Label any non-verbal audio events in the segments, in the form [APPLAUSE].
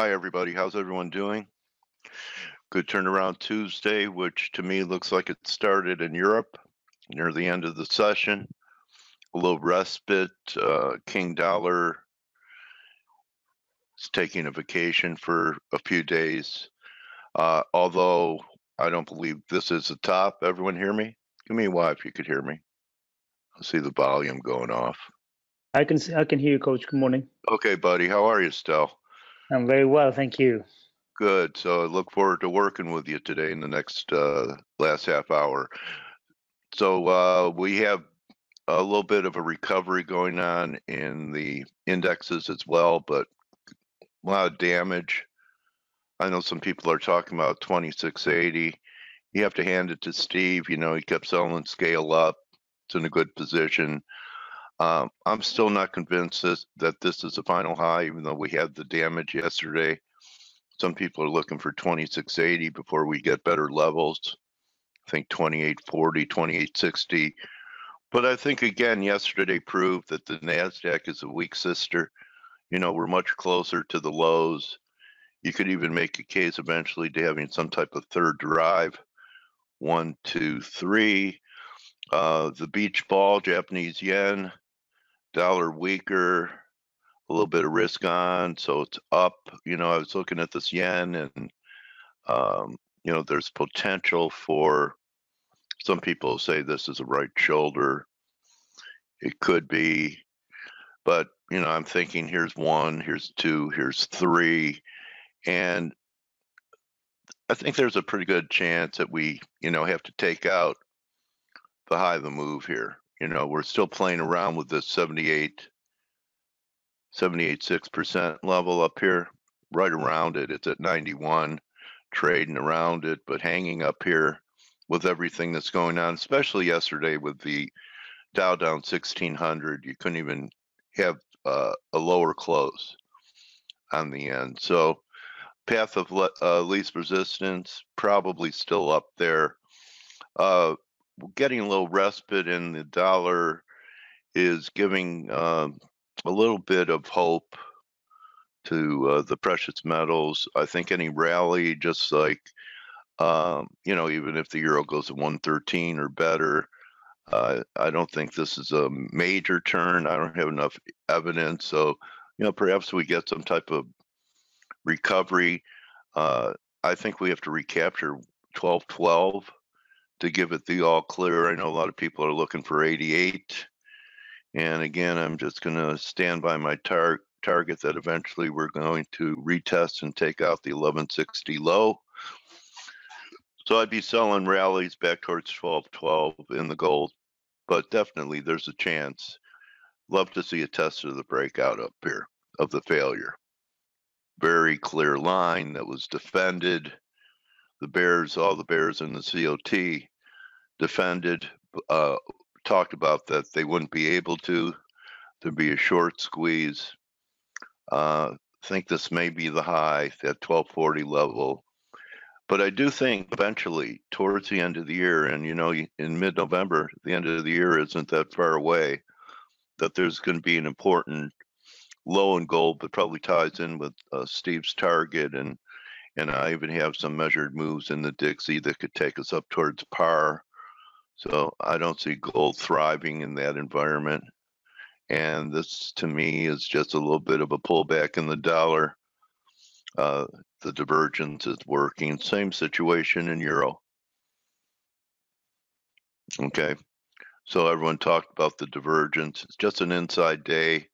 Hi, everybody. How's everyone doing? Good turnaround Tuesday, which to me looks like it started in Europe near the end of the session. A little respite. Uh, King Dollar is taking a vacation for a few days. Uh, although I don't believe this is the top. Everyone hear me? Give me a Y if you could hear me. I see the volume going off. I can see, I can hear you, Coach. Good morning. Okay, buddy. How are you, Stel? I'm very well, thank you. Good. So I look forward to working with you today in the next uh, last half hour. So uh, we have a little bit of a recovery going on in the indexes as well, but a lot of damage. I know some people are talking about 2680. You have to hand it to Steve. You know, he kept selling scale up. It's in a good position. Um, I'm still not convinced this, that this is a final high, even though we had the damage yesterday. Some people are looking for 2680 before we get better levels. I think 2840, 2860. But I think again, yesterday proved that the NASDAQ is a weak sister. You know, we're much closer to the lows. You could even make a case eventually to having some type of third drive. One, two, three. Uh, the beach ball, Japanese yen, dollar weaker, a little bit of risk on, so it's up. You know, I was looking at this yen, and um, you know, there's potential for some people say this is a right shoulder. It could be, but you know, I'm thinking here's one, here's two, here's three, and I think there's a pretty good chance that we, you know, have to take out the high of the move here. You know, we're still playing around with this 78, 78, 6% level up here, right around it. It's at 91, trading around it, but hanging up here with everything that's going on, especially yesterday with the Dow down 1600. You couldn't even have uh, a lower close on the end. So, path of le- uh, least resistance probably still up there. Uh, getting a little respite in the dollar is giving uh, a little bit of hope to uh, the precious metals. I think any rally, just like um, you know, even if the euro goes to 113 or better, uh, I don't think this is a major turn. I don't have enough evidence, so you know, perhaps we get some type of recovery. Uh, I think we have to recapture 1212 to give it the all clear. I know a lot of people are looking for 88. And again, I'm just going to stand by my tar- target that eventually we're going to retest and take out the 1160 low. So I'd be selling rallies back towards 1212 in the gold, but definitely there's a chance. Love to see a test of the breakout up here of the failure. Very clear line that was defended. The bears, all the bears in the COT defended, uh, talked about that they wouldn't be able to. There'd be a short squeeze. Uh, think this may be the high at 1240 level. But I do think eventually, towards the end of the year, and you know, in mid November, the end of the year isn't that far away, that there's going to be an important low in gold that probably ties in with uh, Steve's target. And, and I even have some measured moves in the Dixie that could take us up towards par. So I don't see gold thriving in that environment. And this to me is just a little bit of a pullback in the dollar. Uh, the divergence is working. Same situation in euro. Okay. So everyone talked about the divergence. It's just an inside day.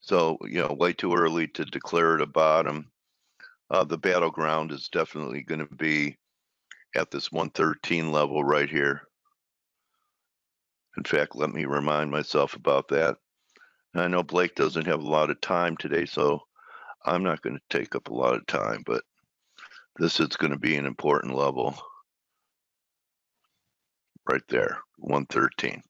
So, you know, way too early to declare it a bottom. Uh, the battleground is definitely going to be at this 113 level right here. In fact, let me remind myself about that. I know Blake doesn't have a lot of time today, so I'm not going to take up a lot of time, but this is going to be an important level right there, 113.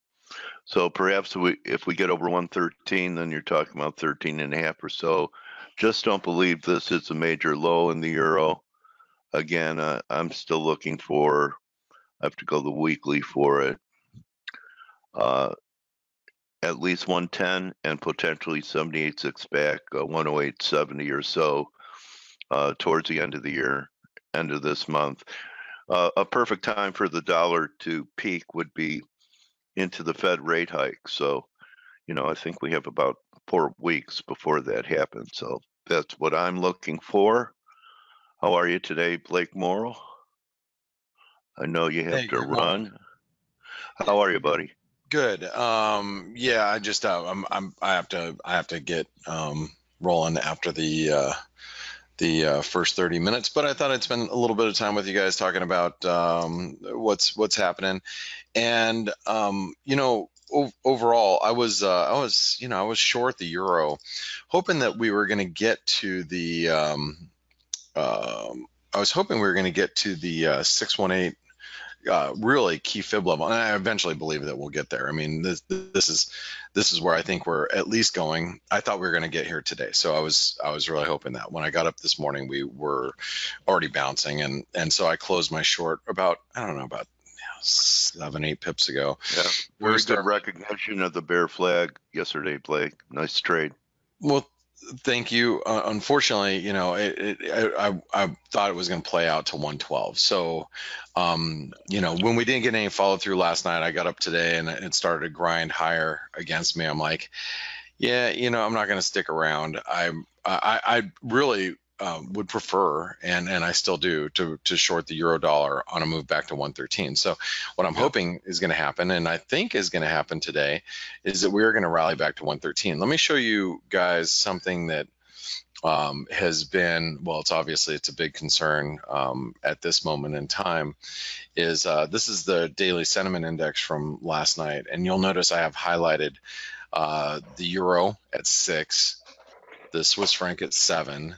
So perhaps we, if we get over 113, then you're talking about 13 and a half or so. Just don't believe this is a major low in the euro. Again, uh, I'm still looking for, I have to go the weekly for it uh, at least 110 and potentially 78 six back, uh, 108.70 or so. uh, towards the end of the year, end of this month. Uh, a perfect time for the dollar to peak would be into the Fed rate hike. So, you know, I think we have about four weeks before that happens. So that's what I'm looking for. How are you today, Blake Morrow? I know you have Hey, to run. How are you, buddy? Good. Um, yeah, I just uh, I'm I'm I have to I have to get um, rolling after the uh, the uh, first 30 minutes, but I thought I'd spend a little bit of time with you guys talking about um, what's what's happening, and um, you know overall I was uh, I was you know I was short the euro, hoping that we were going to get to the um, um, I was hoping we were going to get to the uh, 618 uh, really key fib level, and I eventually believe that we'll get there. I mean, this this is this is where I think we're at least going. I thought we were going to get here today, so I was I was really hoping that. When I got up this morning, we were already bouncing, and and so I closed my short about I don't know about seven eight pips ago. Yeah, We very start- good recognition of the bear flag yesterday, Blake. Nice trade. Well, thank you. Uh, unfortunately, you know, it, it, I, I thought it was going to play out to 112. So, um, you know, when we didn't get any follow through last night, I got up today and it started to grind higher against me. I'm like, yeah, you know, I'm not going to stick around. I I, I really um, would prefer, and and I still do, to to short the euro dollar on a move back to 113. So, what I'm Yeah. hoping is going to happen, and I think is going to happen today, is that we're going to rally back to 113. Let me show you guys something that um, has been well. It's obviously it's a big concern um, at this moment in time. Is uh, this is the daily sentiment index from last night, and you'll notice I have highlighted uh, the euro at six, the Swiss franc at seven,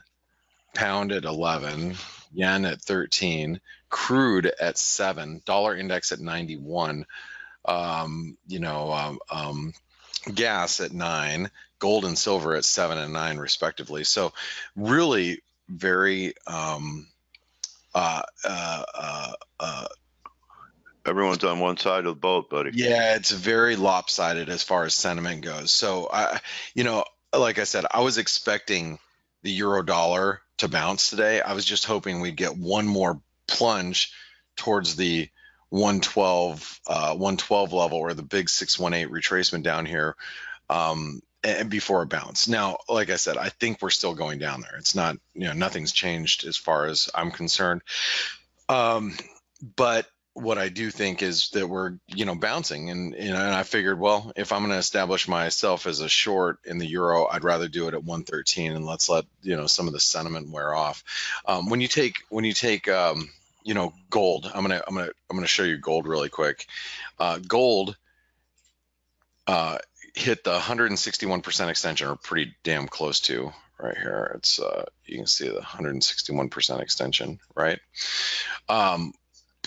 pound at 11, yen at 13, crude at seven, dollar index at 91. Um, you know, um, um, gas at nine, gold and silver at seven and nine, respectively. So, really, very um, uh, uh, uh, uh, Everyone's on one side of the boat, buddy. yeah, it's very lopsided as far as sentiment goes. So I, you know, like I said, I was expecting the euro dollar to bounce today. I was just hoping we'd get one more plunge towards the 112, uh, 112 level or the big 618 retracement down here. Um, and before a bounce. Now, like I said, I think we're still going down there. It's not, you know, nothing's changed as far as I'm concerned. Um, but what I do think is that we're, you know, bouncing, and and I figured, well, if I'm going to establish myself as a short in the euro, I'd rather do it at 113, and let's let you know some of the sentiment wear off. Um, when you take when you take um, you know gold, I'm gonna I'm gonna I'm gonna show you gold really quick. Uh, gold uh, hit the 161% extension, or pretty damn close to right here. It's uh, you can see the 161% extension, right? Um,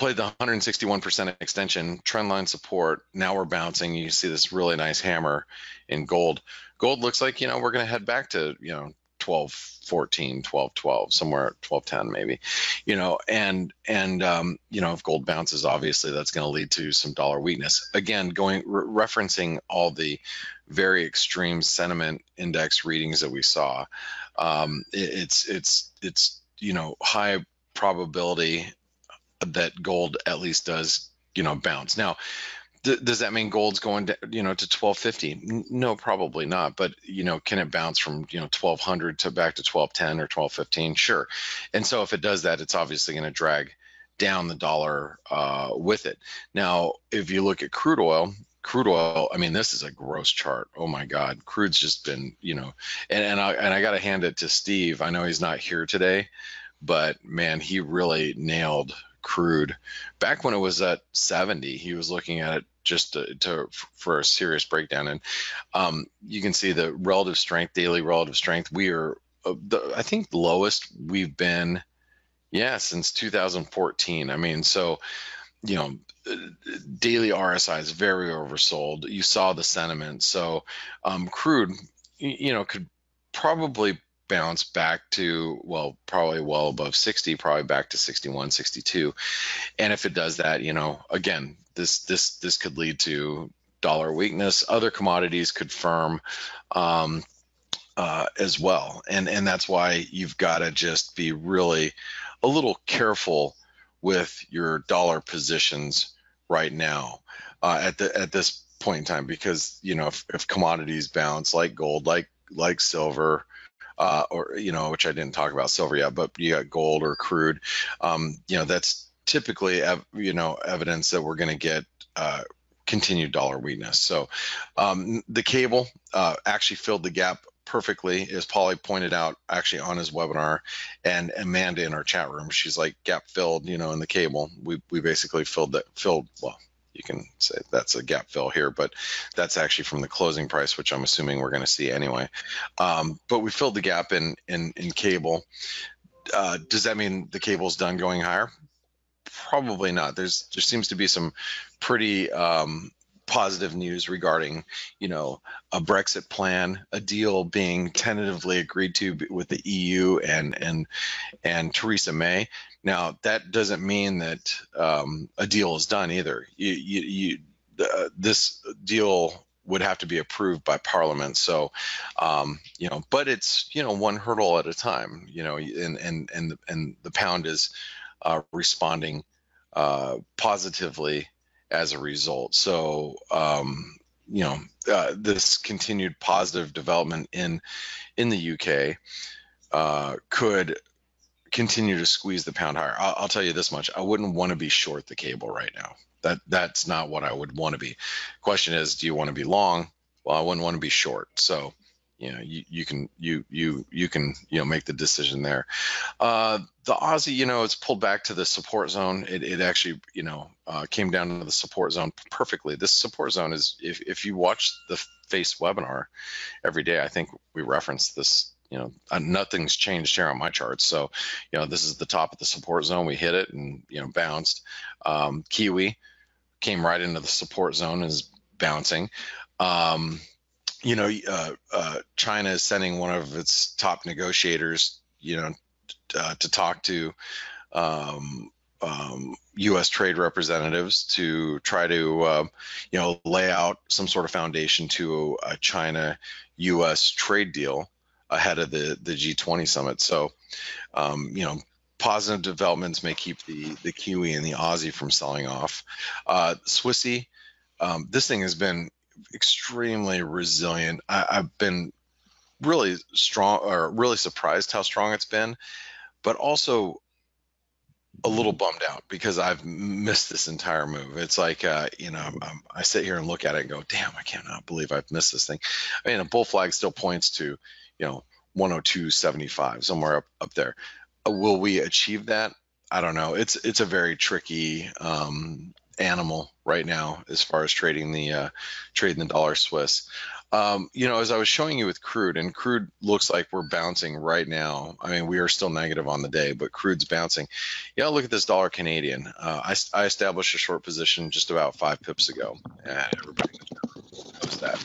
played the 161% extension, trendline support. Now we're bouncing. You see this really nice hammer in gold. Gold looks like, you know, we're going to head back to, you know, 12, 14, 12, 12, somewhere 12, 10 maybe, you know, and, and, um, you know, if gold bounces, obviously that's going to lead to some dollar weakness. Again, going, re- referencing all the very extreme sentiment index readings that we saw. Um, it, it's, it's, it's, you know, high probability that gold at least does you know bounce. Now does that mean gold's going to you know to 1250 no probably not but you know can it bounce from you know 1200 to back to 1210 or 1215 sure. And so if it does that it's obviously going to drag down the dollar uh, with it. Now if you look at crude oil crude oil i mean this is a gross chart. Oh my god crude's just been you know and, and i and i got to hand it to steve. I know he's not here today but man he really nailed crude. Back when it was at 70 he was looking at it just to, to for a serious breakdown. And um, you can see the relative strength daily relative strength. We are uh, the, i think lowest we've been yeah since 2014 i mean so you know daily rsi is very oversold. You saw the sentiment. So um, crude you know could probably bounce back to well probably well above 60 probably back to 61 62 and if it does that you know again this this this could lead to dollar weakness. Other commodities could firm um, uh, as well, and and that's why you've got to just be really a little careful with your dollar positions right now uh, at the at this point in time. Because you know if, if commodities bounce like gold like like silver uh, or you know which i didn't talk about silver yet but you got gold or crude um, you know that's typically ev- you know evidence that we're going to get uh, continued dollar weakness. So um, the cable uh, actually filled the gap perfectly as Polly pointed out actually on his webinar and Amanda in our chat room she's like gap filled you know in the cable. We we basically filled that filled well you can say that's a gap fill here, but that's actually from the closing price, which I'm assuming we're going to see anyway. Um, but we filled the gap in in, in cable. Uh, does that mean the cable's done going higher? Probably not. There's there seems to be some pretty um, positive news regarding, you know, a Brexit plan, a deal being tentatively agreed to with the EU and and and Theresa May. Now that doesn't mean that um, a deal is done either. You, you, you uh, this deal would have to be approved by Parliament. So, um, you know, but it's you know one hurdle at a time. You know, and and and and the pound is uh, responding uh, positively as a result. So, um, you know, uh, this continued positive development in in the UK uh, could continue to squeeze the pound higher. I'll, I'll tell you this much: I wouldn't want to be short the cable right now. That that's not what I would want to be. Question is, do you want to be long? Well, I wouldn't want to be short. So, you know, you, you can you you you can you know make the decision there. Uh, the Aussie, you know, it's pulled back to the support zone. It, it actually, you know, uh, came down to the support zone perfectly. This support zone is, if if you watch the face webinar every day, I think we reference this you know, uh, nothing's changed here on my charts. So, you know, this is the top of the support zone. We hit it and, you know, bounced. Um, Kiwi came right into the support zone and is bouncing. Um, you know, uh, uh, China is sending one of its top negotiators, you know, uh, to talk to um, um, U.S. trade representatives to try to, uh, you know, lay out some sort of foundation to a China-U.S. trade deal ahead of the the G20 summit. So, um, you know, positive developments may keep the the Kiwi and the Aussie from selling off. Uh, Swissy, um, this thing has been extremely resilient. I, I've been really strong or really surprised how strong it's been, but also a little bummed out because I've missed this entire move. It's like, uh, you know, I'm, i sit here and look at it and go, damn, I cannot believe I've missed this thing. I mean, a bull flag still points to, you know 102.75 somewhere up up there. Uh, will we achieve that? I don't know. It's it's a very tricky um, animal right now as far as trading the uh, trading the dollar Swiss. Um, you know, as I was showing you with crude, and crude looks like we're bouncing right now. I mean, we are still negative on the day, but crude's bouncing. Yeah, look at this dollar Canadian. Uh, I, I established a short position just about five pips ago, and everybody knows that.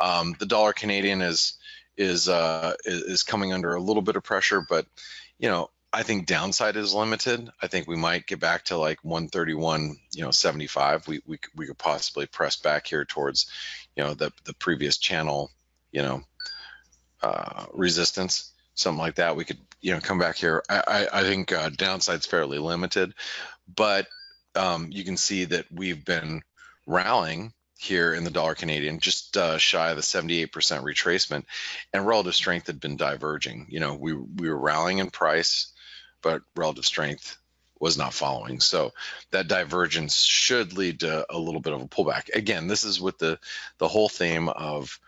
Um, the dollar Canadian is is uh, is coming under a little bit of pressure, but you know I think downside is limited. I think we might get back to like 131, you know, 75. We we we could possibly press back here towards, you know, the the previous channel, you know, uh, resistance, something like that. We could you know come back here. I I, I think uh, downside's fairly limited, but um, you can see that we've been rallying here in the dollar Canadian, just uh, shy of the 78% retracement, and relative strength had been diverging. You know, we we were rallying in price, but relative strength was not following. So that divergence should lead to a little bit of a pullback. Again, this is with the the whole theme of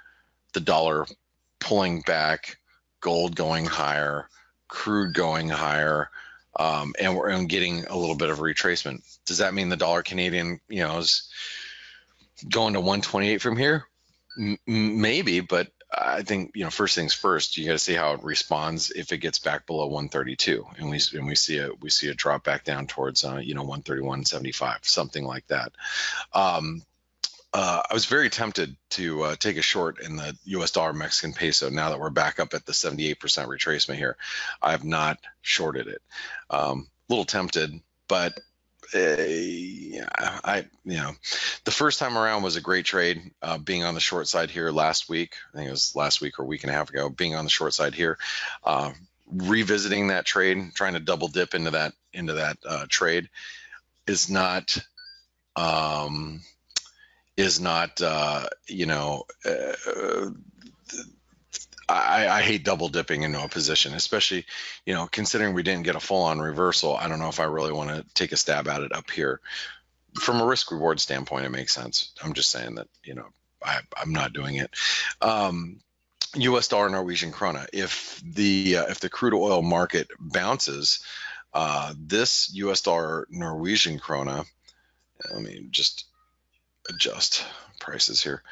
the dollar pulling back, gold going higher, crude going higher. Um, and we're getting a little bit of retracement. Does that mean the dollar Canadian, you know, is going to 128 from here? M- maybe, but I think you know first things first. You got to see how it responds if it gets back below 132, and we and we see a we see a drop back down towards uh, you know 131.75, something like that. Um, uh, I was very tempted to uh, take a short in the U.S. dollar Mexican peso. Now that we're back up at the 78% retracement here, I have not shorted it. Um, a little tempted, but uh, I you know, the first time around was a great trade. Uh, being on the short side here last week, I think it was last week or week and a half ago. Being on the short side here, uh, revisiting that trade, trying to double dip into that into that uh, trade, is not um, is not uh, you know. I, I, hate double dipping into a position, especially, you know, considering we didn't get a full on reversal. I don't know if I really want to take a stab at it up here. From a risk reward standpoint, it makes sense. I'm just saying that, you know, I, am not doing it. Um, U.S. dollar Norwegian krona. If the uh, if the crude oil market bounces, uh, this U.S. dollar Norwegian krona. Let me just adjust prices here,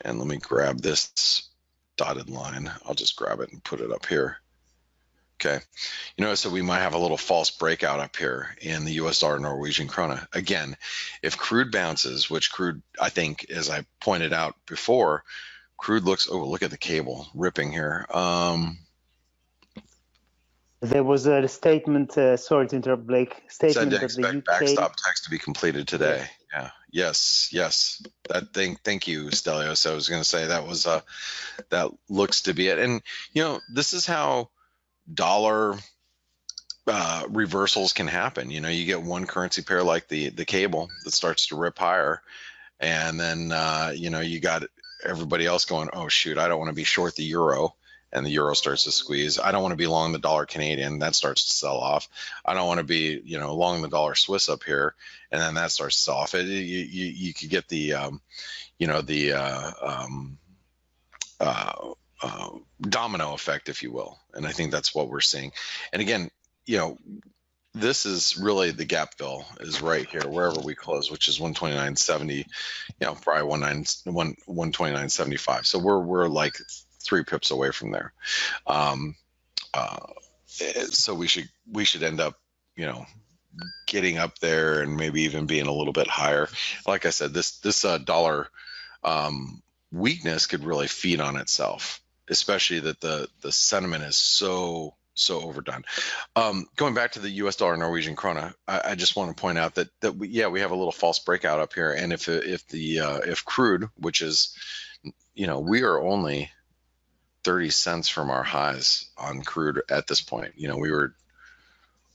and let me grab this dotted line. I'll just grab it and put it up here. Okay, you notice that we might have a little false breakout up here in the US dollar Norwegian krona. Again, if crude bounces, which crude, I think, as I pointed out before, crude looks, oh, look at the cable ripping here. Um, there was a statement, uh, sorry to interrupt, Blake, statement that the UK... backstop text to be completed today. Yeah. Yes. Yes. That thing. Thank you, Stelios. I was going to say that was uh, that looks to be it. And you know, this is how dollar uh, reversals can happen. You know, you get one currency pair like the the cable that starts to rip higher, and then uh, you know you got everybody else going, oh shoot, I don't want to be short the euro and the euro starts to squeeze. I don't want to be long the dollar Canadian, that starts to sell off. I don't want to be, you know, long the dollar Swiss up here, and then that starts to sell off. It, you, you, you could get the, um, you know, the uh, um, uh, uh, domino effect, if you will. And I think that's what we're seeing. And again, you know, this is really the gap fill is right here wherever we close which is 129.70 you know probably 19 129.75 so we're we're like three pips away from there. Um, uh, so we should we should end up, you know, getting up there and maybe even being a little bit higher. Like I said, this this uh, dollar um, weakness could really feed on itself, especially that the the sentiment is so so overdone. Um, going back to the U.S. dollar Norwegian krona, I, I, just want to point out that that we, yeah we have a little false breakout up here, and if if the uh, if crude, which is you know we are only 30 cents from our highs on crude at this point. You know, we were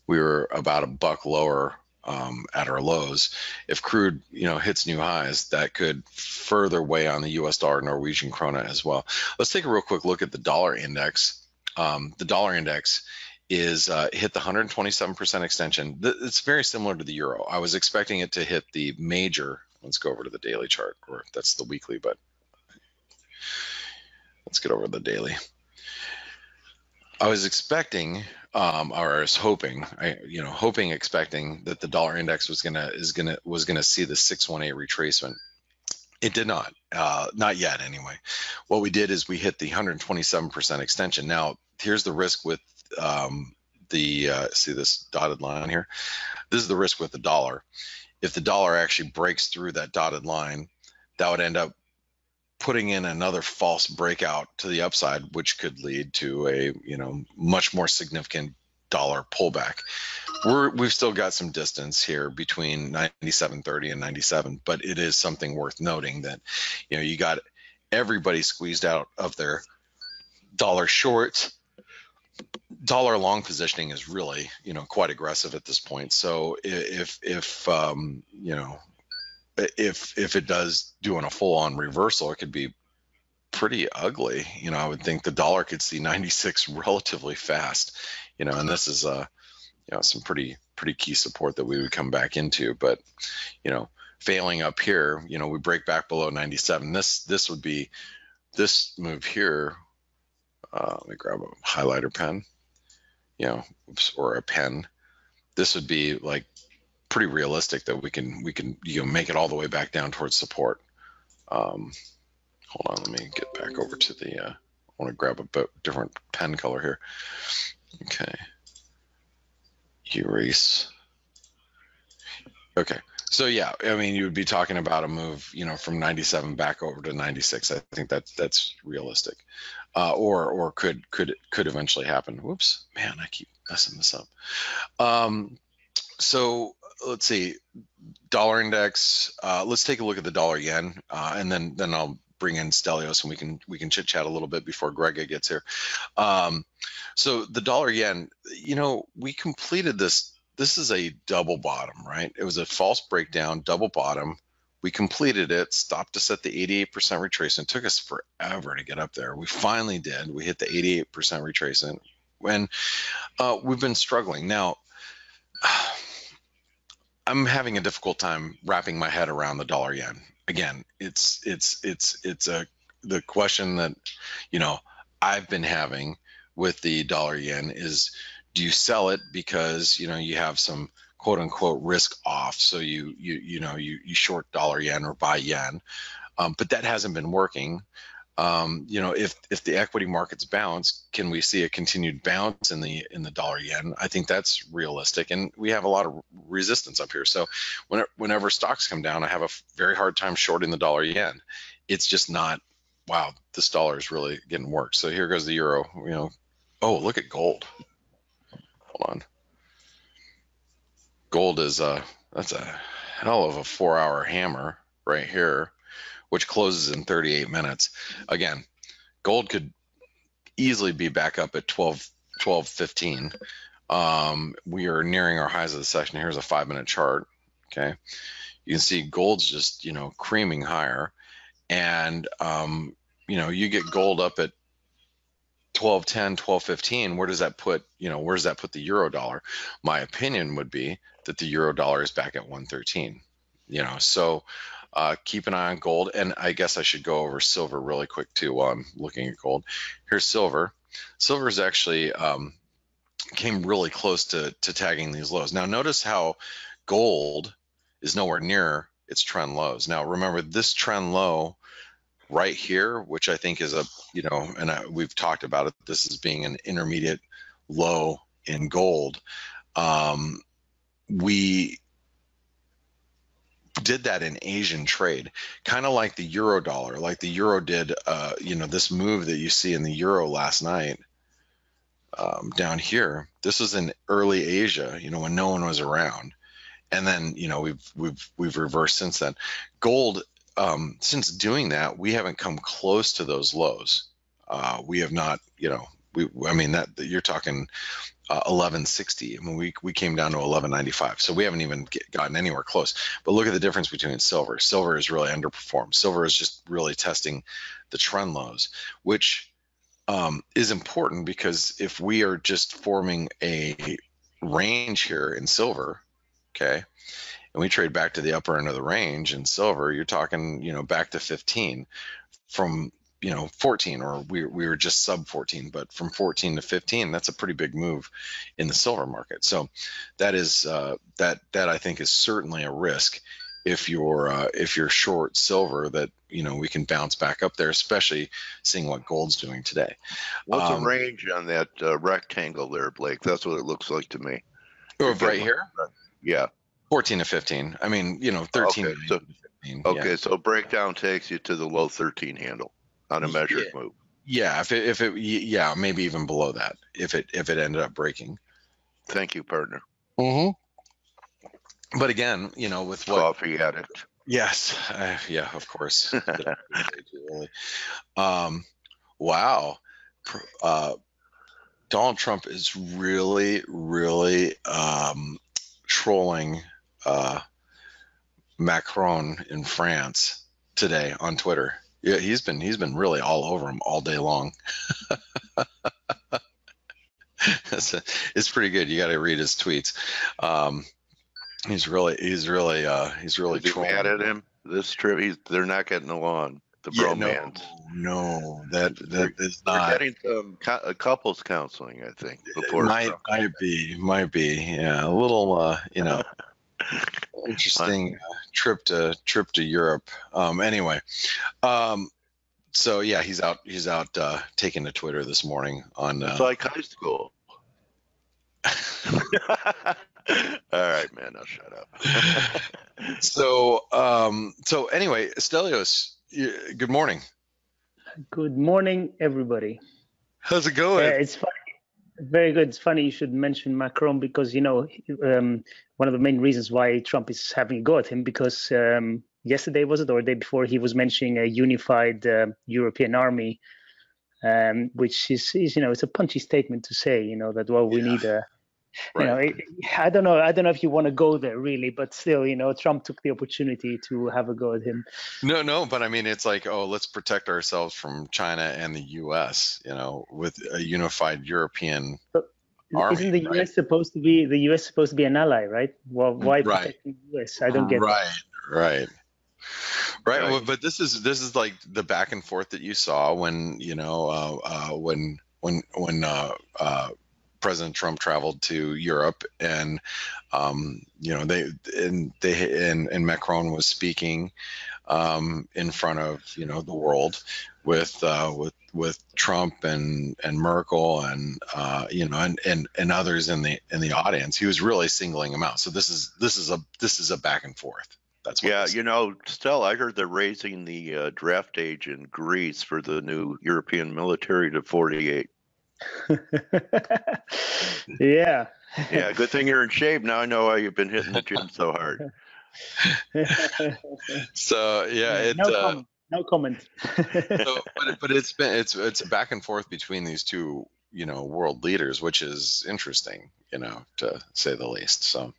we were about a buck lower um, at our lows. If crude, you know, hits new highs, that could further weigh on the U.S. dollar Norwegian krona as well. Let's take a real quick look at the dollar index. Um, the dollar index is uh, hit the 127% extension. It's very similar to the euro. I was expecting it to hit the major. Let's go over to the daily chart, or that's the weekly, but Let's get over the daily. I was expecting, um, or I was hoping, I you know, hoping, expecting that the dollar index was gonna is gonna was gonna see the 618 retracement. It did not, uh, not yet anyway. What we did is we hit the 127% extension. Now, here's the risk with um, the uh, see this dotted line here. This is the risk with the dollar. If the dollar actually breaks through that dotted line, that would end up putting in another false breakout to the upside, which could lead to a you know much more significant dollar pullback. We're we've still got some distance here between 97.30 and 97, but it is something worth noting that you know you got everybody squeezed out of their dollar shorts. Dollar long positioning is really you know quite aggressive at this point. So if if um, you know if if it does doing a full on reversal, it could be pretty ugly. You know, I would think the dollar could see 96 [LAUGHS] relatively fast. You know, and this is uh, you know, some pretty pretty key support that we would come back into. But you know, failing up here, you know, we break back below 97. This this would be this move here. Uh, let me grab a highlighter pen. You know, oops, or a pen. This would be like pretty realistic that we can we can you know make it all the way back down towards support. Um, hold on, let me get back over to the. Uh, I want to grab a bit different pen color here. Okay. Erase. Okay. So yeah, I mean, you would be talking about a move, you know, from 97 back over to 96. I think that that's realistic, uh, or or could could could eventually happen. Whoops, man, I keep messing this up. Um, so let's see, dollar index. Uh, let's take a look at the dollar yen, uh, and then then I'll bring in Stelios and we can we can chit chat a little bit before Greg gets here. Um, so the dollar yen, you know, we completed this. This is a double bottom, right? It was a false breakdown, double bottom. We completed it, stopped us at the 88% retracement. Took us forever to get up there. We finally did. We hit the 88% retracement. When uh, we've been struggling now. I'm having a difficult time wrapping my head around the dollar yen. Again, it's it's it's it's a the question that you know I've been having with the dollar yen is do you sell it because you know you have some quote unquote risk off so you you you know you you short dollar yen or buy yen um, but that hasn't been working um, you know, if if the equity markets bounce, can we see a continued bounce in the in the dollar yen? I think that's realistic, and we have a lot of resistance up here. So, whenever, whenever stocks come down, I have a very hard time shorting the dollar yen. It's just not. Wow, this dollar is really getting worked. So here goes the euro. You know, oh look at gold. Hold on. Gold is a that's a hell of a four-hour hammer right here which closes in 38 minutes. Again, gold could easily be back up at 12, 12 15. Um, we are nearing our highs of the session. Here's a five minute chart. Okay. You can see gold's just, you know, creaming higher. And, um, you know, you get gold up at 12 10 12 15 where does that put you know where does that put the euro dollar my opinion would be that the euro dollar is back at 113 you know so uh, keep an eye on gold. And I guess I should go over silver really quick too while I'm looking at gold. Here's silver. Silver is actually um, came really close to, to tagging these lows. Now notice how gold is nowhere near its trend lows. Now remember this trend low right here, which I think is a, you know, and I, we've talked about it, this is being an intermediate low in gold. Um, we did that in Asian trade, kind of like the euro dollar, like the euro did, uh, you know, this move that you see in the euro last night um, down here. This was in early Asia, you know, when no one was around, and then you know we've we've we've reversed since then. Gold, um, since doing that, we haven't come close to those lows. Uh, we have not, you know, we I mean that you're talking uh, 1160. I mean, we, we came down to 1195. So we haven't even get, gotten anywhere close. But look at the difference between silver. Silver is really underperformed. Silver is just really testing the trend lows, which um, is important because if we are just forming a range here in silver, okay, and we trade back to the upper end of the range in silver, you're talking, you know, back to 15 from you know 14 or we, we were just sub 14 but from 14 to 15 that's a pretty big move in the silver market. So that is uh, that that i think is certainly a risk if you're uh, if you're short silver that you know we can bounce back up there especially seeing what gold's doing today. What's um, the range on that uh, rectangle there blake? That's what it looks like to me. Oh, right here? yeah. 14 to 15 i mean you know 13 okay, so, 15, okay yeah. so breakdown takes you to the low 13 handle on a measured yeah. move. Yeah, if it, if it, yeah, maybe even below that, if it if it ended up breaking. Thank you, partner. Mm-hmm. But again, you know, with what coffee addict. Yes, uh, yeah, of course. [LAUGHS] um, wow, uh, Donald Trump is really, really um, trolling uh, Macron in France today on Twitter. Yeah, he's been he's been really all over him all day long. [LAUGHS] it's, a, it's pretty good. You got to read his tweets. Um, he's really he's really uh, he's really Is mad at him this trip. He's they're not getting along. The yeah, bromance. No, no, that that is not. They're getting some co- couples counseling, I think. Before might might be might be yeah a little uh, you know interesting uh, trip to trip to Europe. Um, anyway, um, so yeah, he's out. He's out uh, taking to Twitter this morning on. Uh, it's like high school. [LAUGHS] All right, man. I'll shut up. [LAUGHS] so, um, so anyway, Stelios, good morning. Good morning, everybody. How's it going? Uh, it's funny very good. It's funny you should mention Macron because you know um, one of the main reasons why Trump is having a go at him because um, yesterday was it or the day before he was mentioning a unified uh, European army, um, which is, is, you know it's a punchy statement to say you know that well we yeah. need a Right. You know, it, I don't know. I don't know if you want to go there really, but still, you know, Trump took the opportunity to have a go at him. No, no, but I mean, it's like, oh, let's protect ourselves from China and the U.S. You know, with a unified European. But army, isn't the right? U.S. supposed to be the U.S. supposed to be an ally, right? Well, why right. protect the U.S.? I don't get. Right, that. right. Right, right. Well, but this is this is like the back and forth that you saw when you know uh, uh, when when when uh, uh President Trump traveled to Europe, and um, you know they and they and, and Macron was speaking um, in front of you know the world with uh, with with Trump and and Merkel and uh, you know and, and and others in the in the audience. He was really singling them out. So this is this is a this is a back and forth. That's yeah, you know, still, I heard they're raising the uh, draft age in Greece for the new European military to 48. [LAUGHS] yeah. yeah. Good thing you're in shape. Now I know why you've been hitting the gym so hard. [LAUGHS] so yeah, it. No uh, comment. No comment. so, but, but it's been it's it's a back and forth between these two you know world leaders, which is interesting, you know, to say the least. So.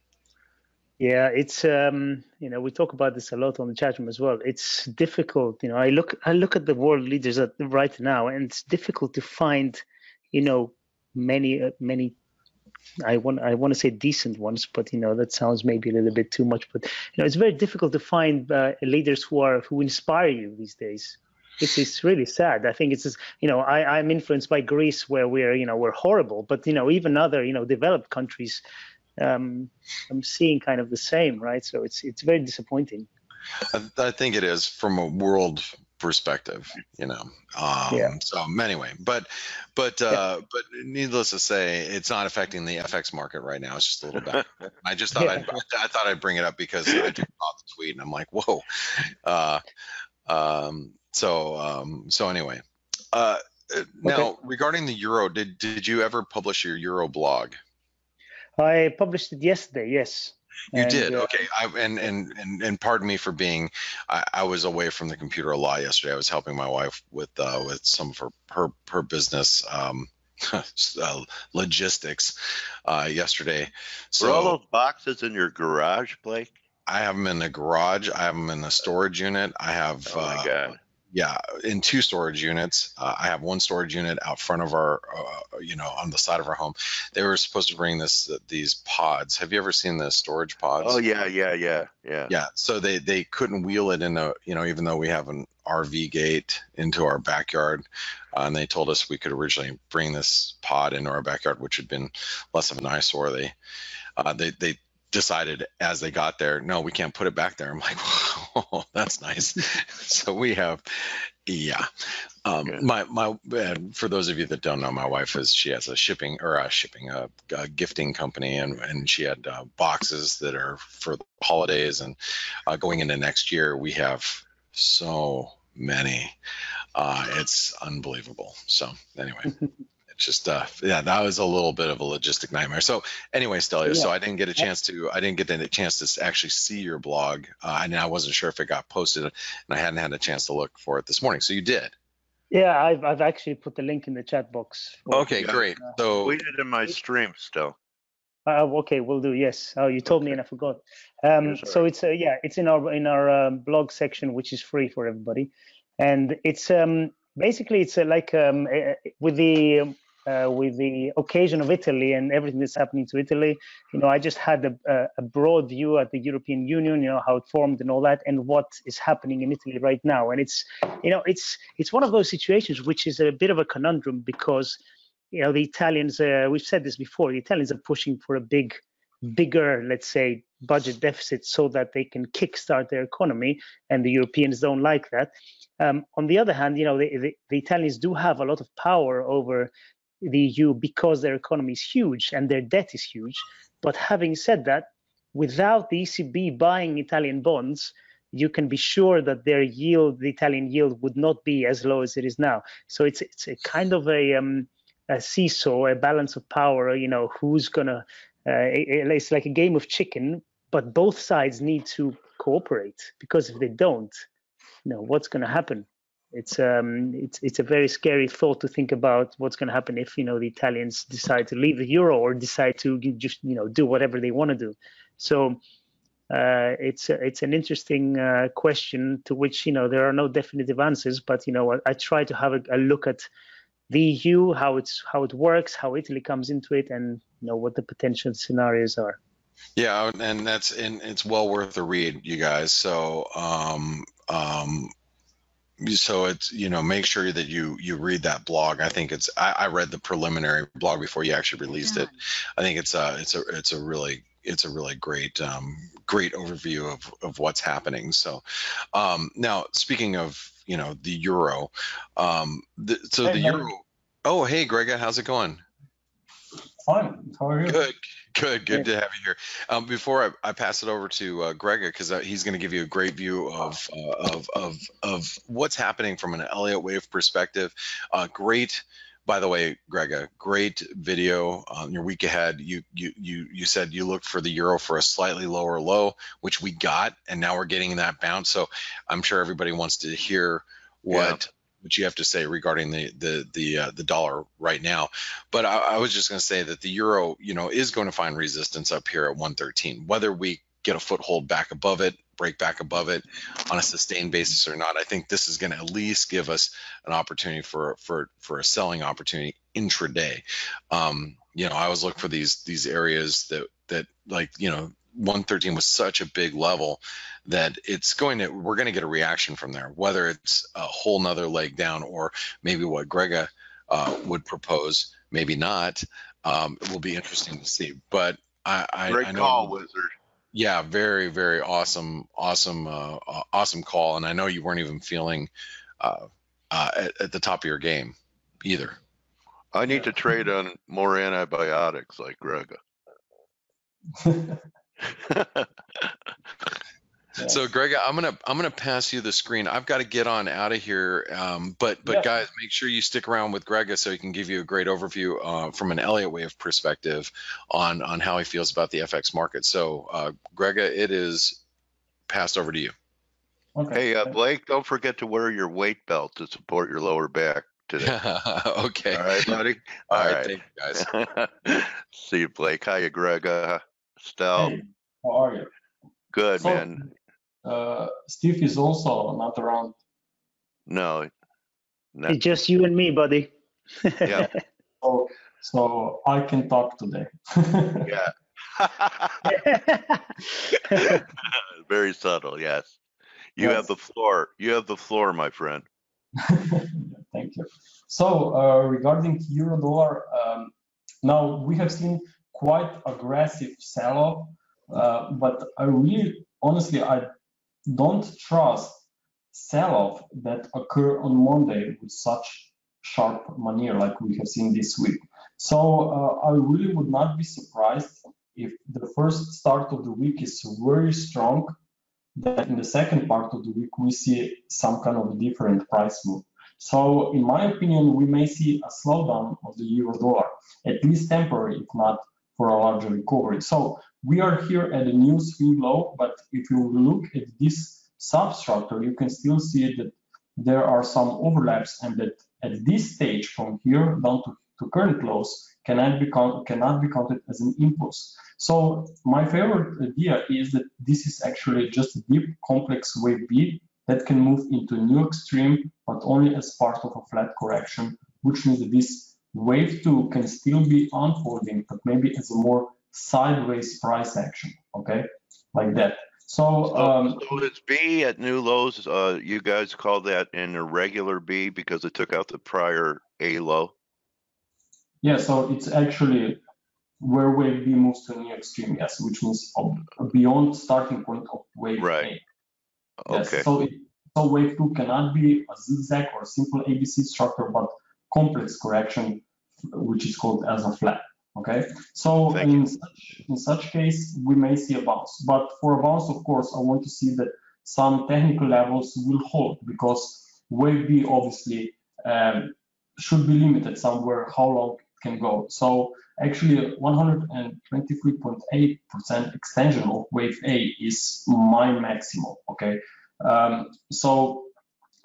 Yeah, it's um, you know we talk about this a lot on the chat room as well. It's difficult, you know. I look I look at the world leaders at, right now, and it's difficult to find you know, many uh, many I want I want to say decent ones, but you know that sounds maybe a little bit too much. But you know it's very difficult to find uh, leaders who are who inspire you these days. It's, it's really sad. I think it's just, you know I I'm influenced by Greece where we're you know we're horrible, but you know even other you know developed countries, um, I'm seeing kind of the same, right? So it's it's very disappointing. I, I think it is from a world perspective, you know. Um, yeah. So anyway, but but uh, yeah. but needless to say, it's not affecting the FX market right now. It's just a little bit. I just thought yeah. I'd, I thought I'd bring it up because I took off the tweet and I'm like, whoa. Uh, um, so um, so anyway, uh, now okay. regarding the euro, did did you ever publish your euro blog? I published it yesterday. Yes. You and, did uh, okay. I, and and and and pardon me for being. I, I, was away from the computer a lot yesterday. I was helping my wife with uh, with some of her her, her business. Um, [LAUGHS] uh, logistics uh, yesterday. So, Were all those boxes in your garage, Blake? I have them in the garage. I have them in the storage unit. I have. Oh my uh, god! Yeah, in two storage units. Uh, I have one storage unit out front of our, uh, you know, on the side of our home. They were supposed to bring this uh, these pods. Have you ever seen the storage pods? Oh yeah, yeah, yeah, yeah. Yeah. So they they couldn't wheel it in a, you know, even though we have an RV gate into our backyard, uh, and they told us we could originally bring this pod into our backyard, which had been less of an eyesore. They uh, they they decided as they got there, no, we can't put it back there. I'm like, [LAUGHS] oh, that's nice. [LAUGHS] so we have, yeah. Um, my my for those of you that don't know, my wife is she has a shipping or a shipping a, a gifting company, and and she had uh, boxes that are for the holidays, and uh, going into next year we have so many. Uh, it's unbelievable. So anyway. [LAUGHS] it's just uh yeah that was a little bit of a logistic nightmare. So anyway Stelio, yeah. so i didn't get a chance to i didn't get a chance to actually see your blog uh, and i wasn't sure if it got posted and i hadn't had a chance to look for it this morning. So you did? Yeah i've, I've actually put the link in the chat box okay great. Uh, so we did in my stream still. Uh, okay we'll do yes. Oh you told okay. me and i forgot. Um so it's uh, yeah it's in our in our um, blog section which is free for everybody. And it's um basically it's uh, like um, uh, with the uh, with the occasion of Italy and everything that's happening to Italy. You know, I just had a, a, broad view at the European Union, you know, how it formed and all that, and what is happening in Italy right now. And it's, you know, it's it's one of those situations which is a bit of a conundrum because, you know, the Italians, uh, we've said this before, the Italians are pushing for a big, bigger, let's say, budget deficit so that they can kickstart their economy, and the Europeans don't like that. Um, on the other hand, you know, the, the, the, Italians do have a lot of power over the EU because their economy is huge and their debt is huge. But having said that, without the ECB buying Italian bonds, you can be sure that their yield, the Italian yield, would not be as low as it is now. So it's it's a kind of a um, a seesaw, a balance of power. You know, who's gonna? Uh, it's like a game of chicken, but both sides need to cooperate because if they don't, you know, what's gonna happen? It's um, it's it's a very scary thought to think about what's going to happen if you know the Italians decide to leave the euro or decide to just you know do whatever they want to do. So uh, it's it's an interesting uh, question to which you know there are no definitive answers, but you know I, I try to have a, a, look at the EU, how it's how it works, how Italy comes into it, and you know what the potential scenarios are. Yeah, and that's and it's well worth a read, you guys. So um, um, so it's you know make sure that you you read that blog i think it's i, I read the preliminary blog before you actually released yeah. it i think it's a it's a it's a really it's a really great um, great overview of, of what's happening. So um, now speaking of you know the euro, um, the, so hey, the euro. Oh hey Grega, how's it going? Fine. How are you? Good. Good, good to have you here. Um, before I, I, pass it over to uh, Grega, because uh, he's going to give you a great view of, uh, of of of what's happening from an Elliott wave perspective. Uh, great by the way, Greg, a great video on your week ahead. You you you you said you looked for the euro for a slightly lower low, which we got, and now we're getting that bounce. So I'm sure everybody wants to hear what yeah. What you have to say regarding the the the uh, the dollar right now. But I, I was just going to say that the euro, you know, is going to find resistance up here at 113. Whether we get a foothold back above it, break back above it on a sustained basis or not. I think this is going to at least give us an opportunity for for for a selling opportunity intraday. Um, you know, I always look for these these areas that that like you know 113 was such a big level that it's going to we're going to get a reaction from there whether it's a whole nother leg down or maybe what grega uh, would propose maybe not um, it will be interesting to see but i i, Great I know call wizard yeah, very, very awesome, awesome, uh, awesome call. And I know you weren't even feeling uh, uh, at, at, the top of your game either. I need to trade on more antibiotics like Grega. [LAUGHS] [LAUGHS] So, Greg, I'm gonna I'm gonna pass you the screen. I've got to get on out of here, um, but but yeah. guys, make sure you stick around with Grega so he can give you a great overview uh, from an Elliott wave perspective on on how he feels about the FX market. So, uh, Grega, it is passed over to you. Okay. Hey, uh, Blake, don't forget to wear your weight belt to support your lower back today. [LAUGHS] okay. All right, buddy. All, [LAUGHS] All right. right. Thank you, guys. [LAUGHS] See you, Blake. Hiya, Grega. Stell. Hey, how are you? Good, so, man uh, Steve is also not around. No. It's just you and me, buddy. [LAUGHS] yeah. So, so I can talk today. [LAUGHS] yeah. [LAUGHS] Very subtle, yes. You yes. have the floor. You have the floor, my friend. Thank you. So uh, regarding euro dollar, um, now we have seen quite aggressive sell-off, uh, but I really, honestly, I don't trust sell-off that occur on Monday with such sharp manner like we have seen this week. So uh, I really would not be surprised if the first start of the week is very strong, that in the second part of the week we see some kind of different price move. So in my opinion, we may see a slowdown of the euro dollar, at least temporary, if not for a larger recovery. So we are here at a new swing low, but if you look at this substructure, you can still see that there are some overlaps and that at this stage from here down to, to current lows cannot be, cannot be counted as an impulse. So my favorite idea is that this is actually just a deep complex wave B that can move into a new extreme, but only as part of a flat correction, which means that this wave two can still be unfolding, but maybe as a more sideways price action, okay, like that. So, um, so it's B at new lows. Uh, you guys call that an irregular B because it took out the prior A low. Yeah, so it's actually where wave B moves to a new extreme, yes, which means beyond starting point of wave right. A. Yes, okay. So, it, so wave two cannot be a zigzag or simple ABC structure, but complex correction, which is called as a flat. Okay, so in such, in such case, we may see a bounce. But for a bounce, of course, I want to see that some technical levels will hold because wave B obviously um, should be limited somewhere how long it can go. So actually 123.8% extension of wave A is my maximum, okay? Um, so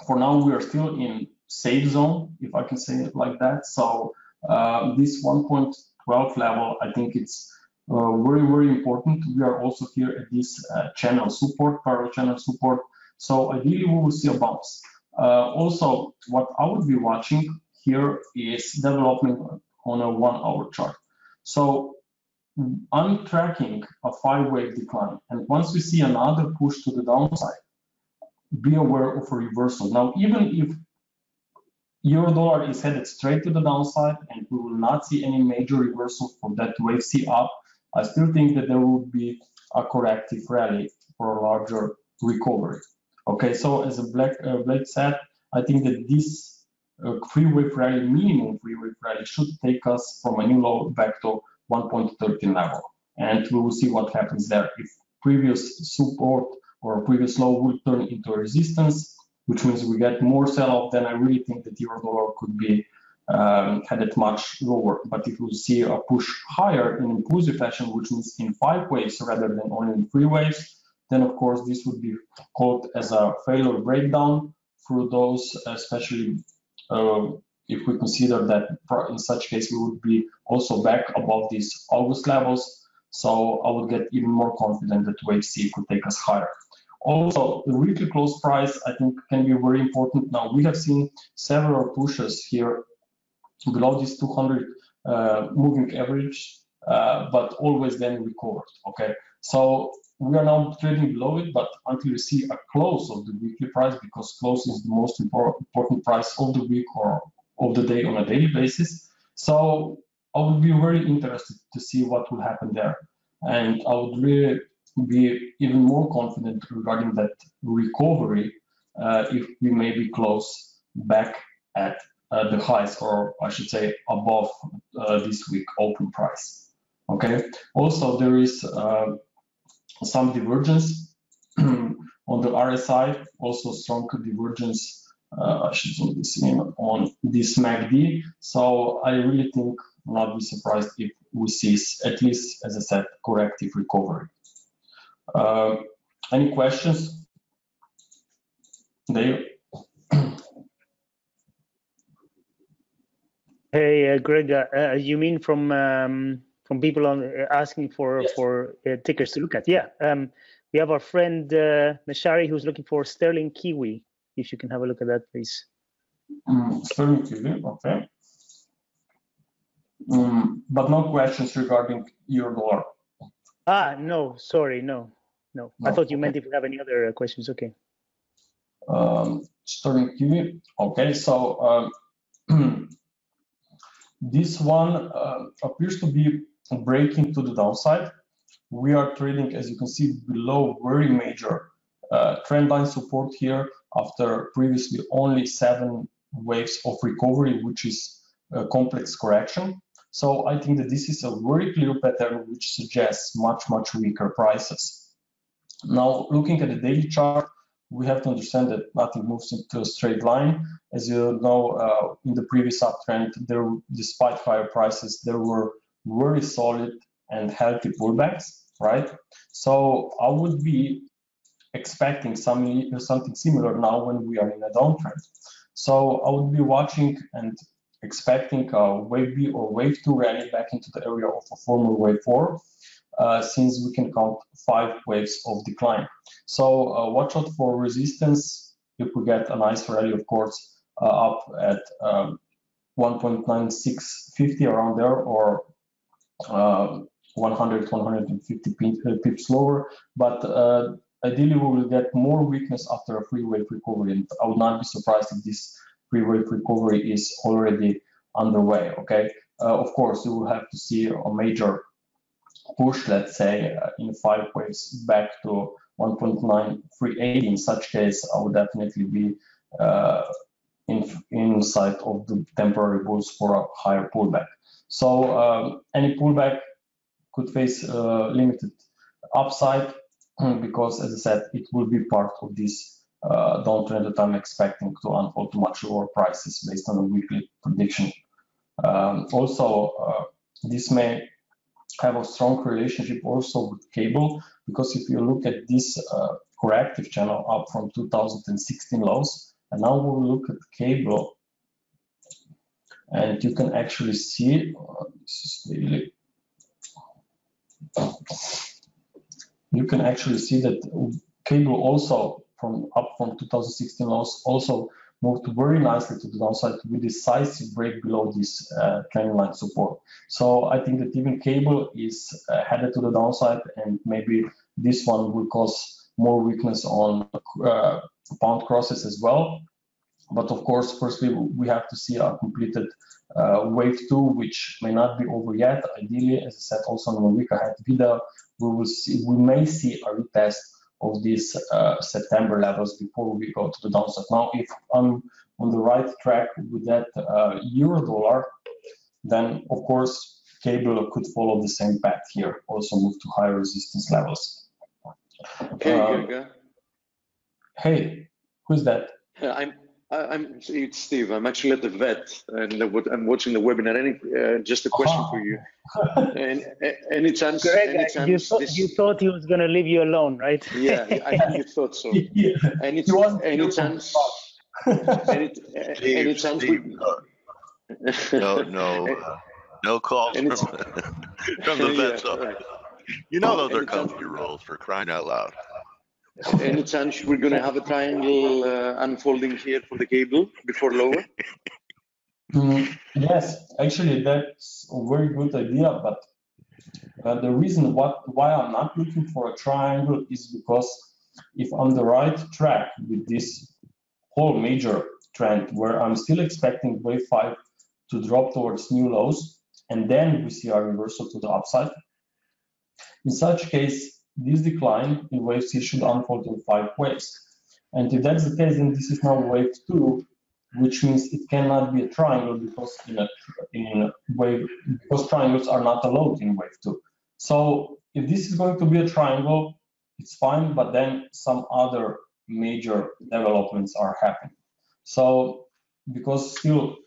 for now we are still in safe zone, if I can say it like that. So uh, this 1.12 level, I think it's uh, very, very important. We are also here at this uh, channel support, parallel channel support. So ideally we will see a bounce. Uh, also, what I would be watching here is development on a one hour chart. So I'm tracking a five wave decline. And once we see another push to the downside, be aware of a reversal. Now, even if euro dollar is headed straight to the downside and we will not see any major reversal for that wave C up, I still think that there will be a corrective rally for a larger recovery. Okay, so as a Black uh, Blake said, I think that this uh, free wave rally, minimum free wave rally, should take us from a new low back to 1.13 level, and we will see what happens there. If previous support or previous low will turn into a resistance, which means we get more sell-off, then I really think that euro dollar could be um, headed much lower. But if we see a push higher in impulsive fashion, which means in five waves rather than only in three waves, then of course this would be called as a failure breakdown through those, especially uh, if we consider that in such case we would be also back above these August levels. So I would get even more confident that wave C could take us higher. Also, the weekly close price, I think, can be very important. Now, we have seen several pushes here below this 200 uh, moving average, uh, but always then recovered, okay? So we are now trading below it, but until we see a close of the weekly price, because close is the most important price of the week or of the day on a daily basis. So I would be very interested to see what will happen there. And I would really be even more confident regarding that recovery uh, if we may be close back at uh, the highs, or I should say above uh, this week open price. Okay. Also, there is uh, some divergence [CLEARS THROAT] on the RSI, also strong divergence. Uh, I should zoom this in on this MACD. So I really think not be surprised if we see at least, as I said, corrective recovery. Uh, any questions? Dale? Hey, uh, Greg, uh, uh, you mean from um, from people on uh, asking for yes. for uh, tickers to look at? Yeah, um, we have our friend uh, Mashari who's looking for Sterling Kiwi. If you can have a look at that, please. Mm, sterling Kiwi, okay. Mm, but no questions regarding euro dollar. Ah, no, sorry, no, no. no. I thought you meant if you have any other questions. Okay. Um, Sterling Kiwi. Okay, so. Um, [CLEARS THROAT] This one uh, appears to be breaking to the downside. We are trading, as you can see, below very major uh, trend line support here after previously only seven waves of recovery, which is a complex correction. So I think that this is a very clear pattern which suggests much, much weaker prices. Now, looking at the daily chart, we have to understand that nothing moves into a straight line. As you know, uh, in the previous uptrend, there, despite higher prices, there were very solid and healthy pullbacks, right? So I would be expecting some, something similar now when we are in a downtrend. So I would be watching and expecting a wave B or wave 2 rally back into the area of a former wave 4 uh, since we can count five waves of decline. So uh, watch out for resistance if we get a nice rally, of course, uh, up at um, 1.9650 around there or uh, 100, 150 uh, pips lower. But ideally, we will get more weakness after a free wave recovery. And I would not be surprised if this free wave recovery is already underway. Okay. of course, you will have to see a major push, let's say, uh, in five waves back to 1.938. In such case, I would definitely be uh, in inside of the temporary bulls for a higher pullback. So um, any pullback could face uh, limited upside [CLEARS THROAT] because, as I said, it will be part of this uh, downtrend that I'm expecting to unfold to much lower prices based on a weekly prediction. Um, also, uh, this may have a strong relationship also with cable because if you look at this uh, corrective channel up from 2016 lows, and now we'll look at cable, and you can actually see uh, this is daily. You can actually see that cable also from up from 2016 lows also moved very nicely to the downside with a decisive break below this uh, trend line support. So I think that even cable is uh, headed to the downside and maybe this one will cause more weakness on uh, pound crosses as well. But of course, firstly, we have to see a completed uh, wave two, which may not be over yet. Ideally, as I said, also in a week ahead video, we will see, we may see a retest of these uh, September levels before we go to the downside. Now, if I'm on the right track with that uh, euro dollar, then of course cable could follow the same path here, also move to higher resistance levels. Hey, uh, Hey, who's that? I'm I'm it's Steve. I'm actually at the vet, and I'm watching the webinar. Any, uh, just a question for you. and any chance? [LAUGHS] Greg, any chance you, thought, this... you thought he was going to leave you alone, right? yeah, I [LAUGHS] think you thought so. yeah. [LAUGHS] Any, any chance? any, any chance? Steve, we... no, no, uh, no calls from, from the vet's yeah, office. right. You know those are Any chance- company rules for crying out loud. Any chance we're going to have a triangle uh, unfolding here for the cable before lower? Mm, yes, actually, that's a very good idea. But uh, the reason what why I'm not looking for a triangle is because if on the right track with this whole major trend, where I'm still expecting wave five to drop towards new lows, and then we see a reversal to the upside. In such case, this decline in wave C should unfold in five waves. And if that's the case, then this is now wave two, which means it cannot be a triangle because in a, in wave because triangles are not allowed in wave two. So if this is going to be a triangle, it's fine, but then some other major developments are happening. So because still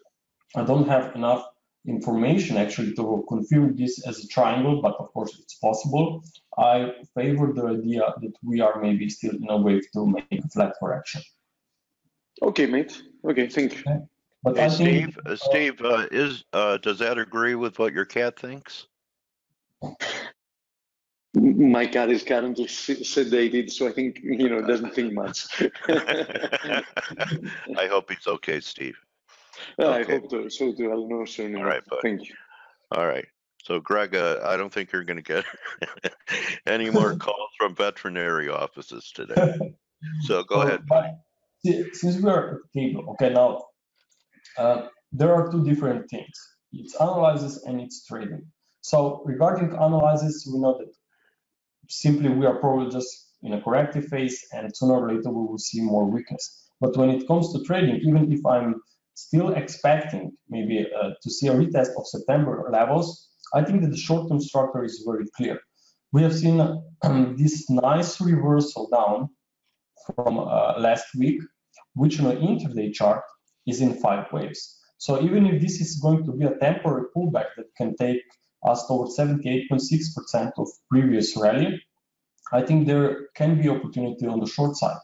I don't have enough information actually to confirm this as a triangle, but of course it's possible. I favor the idea that we are maybe still in a wave to make a flat correction. Okay, mate. Okay, thank you. But Hey, I think Steve, uh, Steve, uh, is, uh, does that agree with what your cat thinks? My cat is currently sedated, so I think you know doesn't think much. [LAUGHS] I hope he's okay, Steve. I Okay. hope to, so too. I'll know soon. All right, bud. Thank you. All right. So Greg, uh, I don't think you're gonna get [LAUGHS] any more [LAUGHS] calls from veterinary offices today. [LAUGHS] So go So, ahead. but Since we are at cable, okay, now uh, there are two different things. It's analysis and it's trading. So regarding analysis, we know that simply we are probably just in a corrective phase and sooner or later we will see more weakness. But when it comes to trading, even if I'm still expecting maybe uh, to see a retest of September levels, I think that the short-term structure is very clear. We have seen um, [CLEARS THROAT] this nice reversal down from uh, last week, which on an intraday chart is in five waves. So even if this is going to be a temporary pullback that can take us towards 78.6% of previous rally, I think there can be opportunity on the short side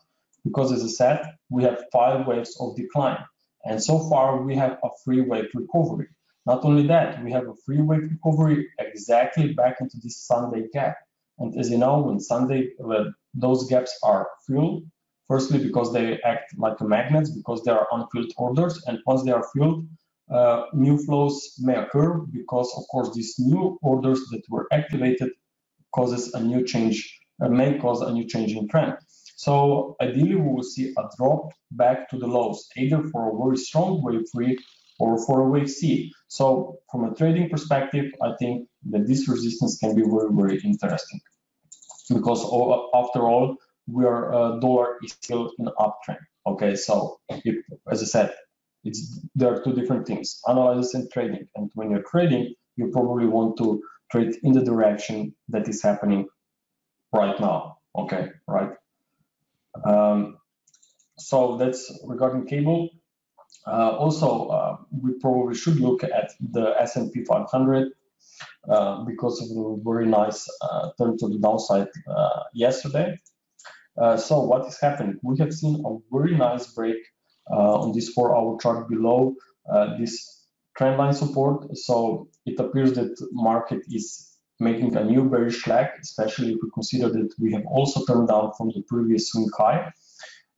because as I said, we have five waves of decline. And so far we have a free wave recovery. Not only that, we have a free wave recovery exactly back into this Sunday gap. And as you know, when Sunday, when those gaps are filled, firstly because they act like magnets, because they are unfilled orders, and once they are filled, uh, new flows may occur because, of course, these new orders that were activated causes a new change, uh, may cause a new change in trend. So ideally, we will see a drop back to the lows, either for a very strong wave three or for a wave C. So from a trading perspective, I think that this resistance can be very, very interesting because after all, we are uh, dollar is still in uptrend. Okay, so if, as I said, it's there are two different things: analysis and trading. And when you're trading, you probably want to trade in the direction that is happening right now. Okay, right. Um, so that's regarding cable. Uh, also, uh, we probably should look at the S&P 500 uh, because of the very nice uh, turn to the downside uh, yesterday. Uh, so what is happening? We have seen a very nice break on this four-hour chart below this trendline support. So it appears that market is making a new bearish leg, especially if we consider that we have also turned down from the previous swing high.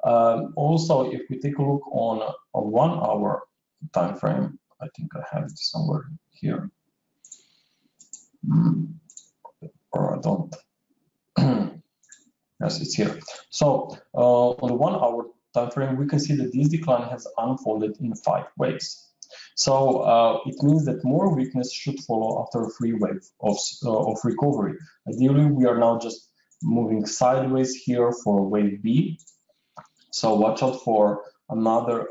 Um, also, if we take a look on a, one hour time frame, I think I have it somewhere here. Mm. Or I don't. [CLEARS THROAT] yes, it's here. So uh, on the one hour time frame, we can see that this decline has unfolded in five waves. So uh, it means that more weakness should follow after a free wave of, uh, of recovery. Ideally, we are now just moving sideways here for wave B, so watch out for another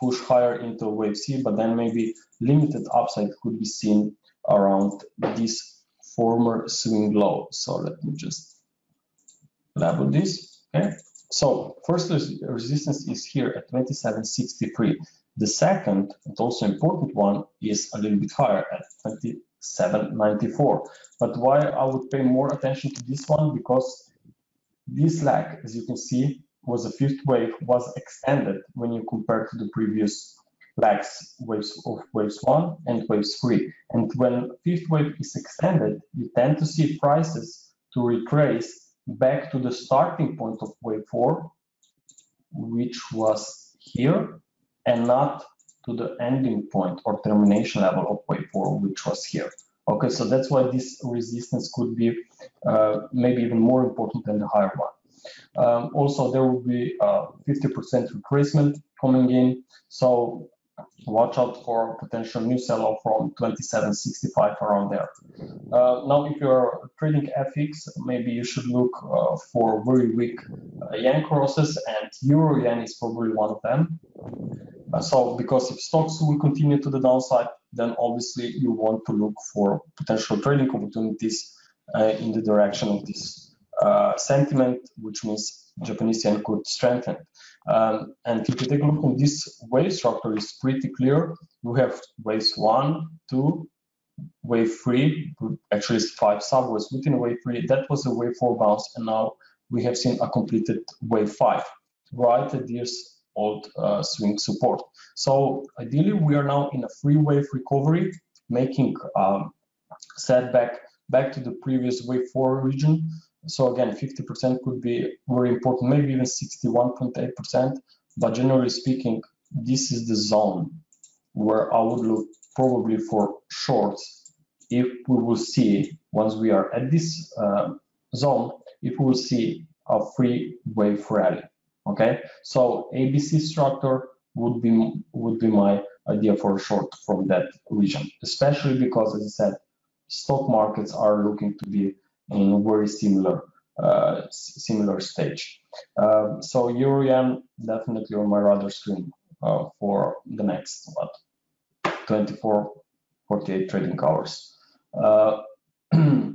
push higher into wave C, but then maybe limited upside could be seen around this former swing low. So let me just label this. Okay. So first resistance is here at 2763. The second, and also important one, is a little bit higher at 2794. But why I would pay more attention to this one? Because this lag, as you can see, was the fifth wave was extended when you compare to the previous lags, waves of waves one and waves three. And when fifth wave is extended, you tend to see prices to retrace back to the starting point of wave four, which was here, and not to the ending point or termination level of wave four, which was here. Okay, so that's why this resistance could be uh, maybe even more important than the higher one. Um, also, there will be 50% retracement coming in. So watch out for potential new sell-off from 27.65 around there. Uh, now, if you're trading FX, maybe you should look uh, for very weak uh, yen crosses, and euro yen is probably one of them. Uh, so, because if stocks will continue to the downside, then obviously you want to look for potential trading opportunities uh, in the direction of this uh, sentiment, which means Japanese yen could strengthen. Um, and if you take a look on this wave structure, is pretty clear. We have waves one, two, wave three, actually it's five subwaves within wave three. That was a wave four bounce, and now we have seen a completed wave five, right at this old uh, swing support. So ideally, we are now in a free wave recovery, making um, setback back to the previous wave four region. So again, 50% could be very important, maybe even 61.8%. But generally speaking, this is the zone where I would look probably for shorts if we will see, once we are at this uh, zone, if we will see a free wave rally. Okay, so ABC structure would be would be my idea for short from that region, especially because, as I said, stock markets are looking to be in a very similar uh, similar stage. Uh, so yen definitely on my radar screen uh, for the next what 24 48 trading hours. Uh, [CLEARS THROAT]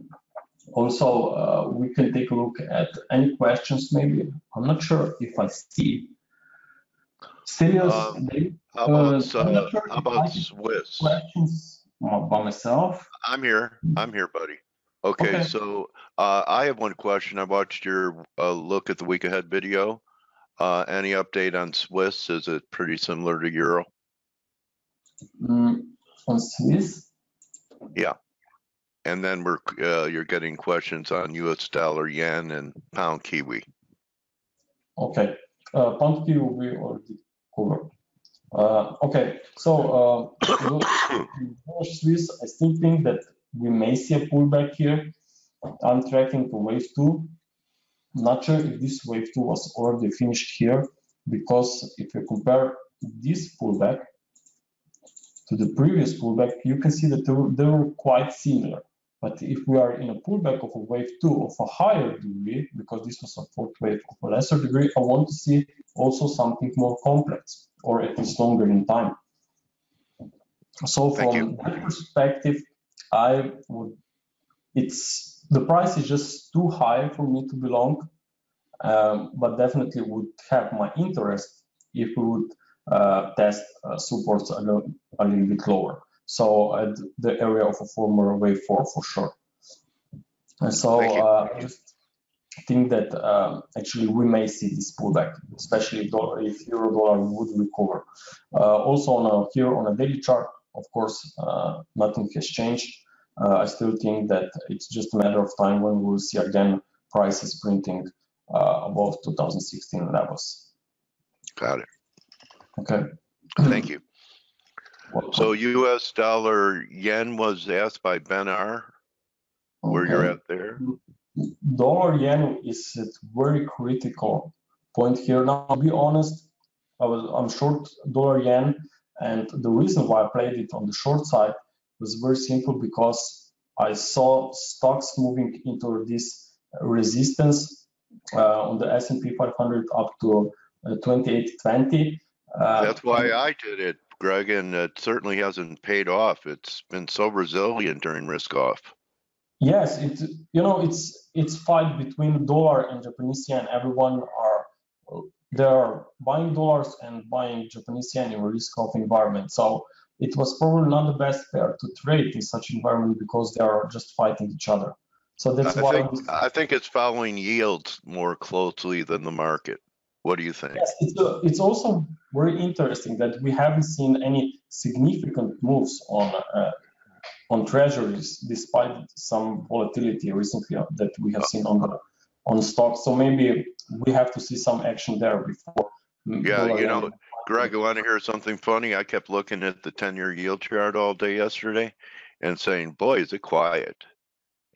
also, uh, we can take a look at any questions. Maybe I'm not sure if I see. Stelios, um, how about, uh, sure how about Swiss? Questions by myself. I'm here. I'm here, buddy. Okay, okay. so uh, I have one question. I watched your uh, look at the week ahead video. Uh, any update on Swiss? Is it pretty similar to Euro? Mm, on Swiss? Yeah. And then we're uh, you're getting questions on U.S. dollar, yen, and pound kiwi. Okay, uh, pound kiwi we already covered. Uh, okay, so uh, [COUGHS] Swiss, I still think that we may see a pullback here. I'm tracking to wave two. Not sure if this wave two was already finished here, because if you compare this pullback to the previous pullback, you can see that they were, they were quite similar. But if we are in a pullback of a wave two of a higher degree, because this was a fourth wave of a lesser degree, I want to see also something more complex or at least longer in time. So from that perspective, I would, it's, the price is just too high for me to belong. um, but definitely would have my interest if we would uh, test uh, supports a little, a little bit lower. So at the area of a former wave four for sure. And so uh, I just think that um, actually we may see this pullback, especially if euro dollar would recover. Uh, also on a, here on a daily chart, of course, uh, nothing has changed. Uh, I still think that it's just a matter of time when we'll see again prices printing uh, above 2016 levels. Got it. Okay. Thank you. So U.S. dollar yen was asked by Ben R. Where Okay. you're at there? dollar yen is at very critical point here. Now, to be honest, I was I'm short dollar yen, and the reason why I played it on the short side was very simple because I saw stocks moving into this resistance uh, on the S&P 500 up to uh, 2820. Uh, That's why I did it, Greg, and it certainly hasn't paid off. It's been so resilient during risk off. Yes, it you know it's it's fight between dollar and Japanese yen. Everyone are they are buying dollars and buying Japanese yen in a risk-off environment. So it was probably not the best pair to trade in such environment because they are just fighting each other. So that's I why think I think it's following yields more closely than the market. What do you think? yes, it's uh, it's also very interesting that we haven't seen any significant moves on uh, on treasuries despite some volatility recently that we have seen on the on stocks. So maybe we have to see some action there before. Yeah, you know, Greg, I want to hear something funny. I kept looking at the 10 year yield chart all day yesterday and saying, boy, is it quiet.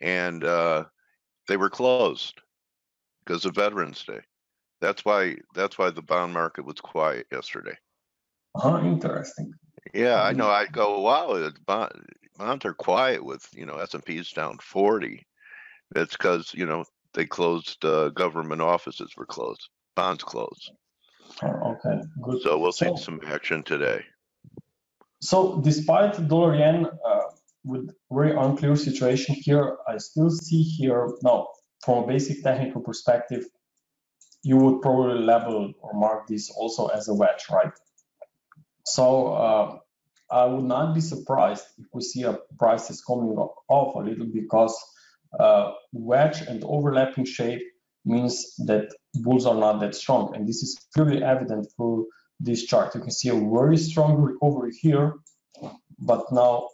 And uh, they were closed because of Veterans Day. That's why that's why the bond market was quiet yesterday. Uh-huh, interesting. Yeah, I Mhm. know. I go, wow, it's bond, bonds are quiet with you know S and P's down 40. That's because you know they closed uh, government offices were closed, bonds closed. Oh, okay, good. So we'll see So- some action today. So despite dollar yen uh, with very unclear situation here, I still see here now from a basic technical perspective, you would probably level or mark this also as a wedge, right? So uh, I would not be surprised if we see a prices coming off a little because uh, wedge and overlapping shape means that bulls are not that strong, and this is clearly evident through this chart. You can see a very strong recovery here, but now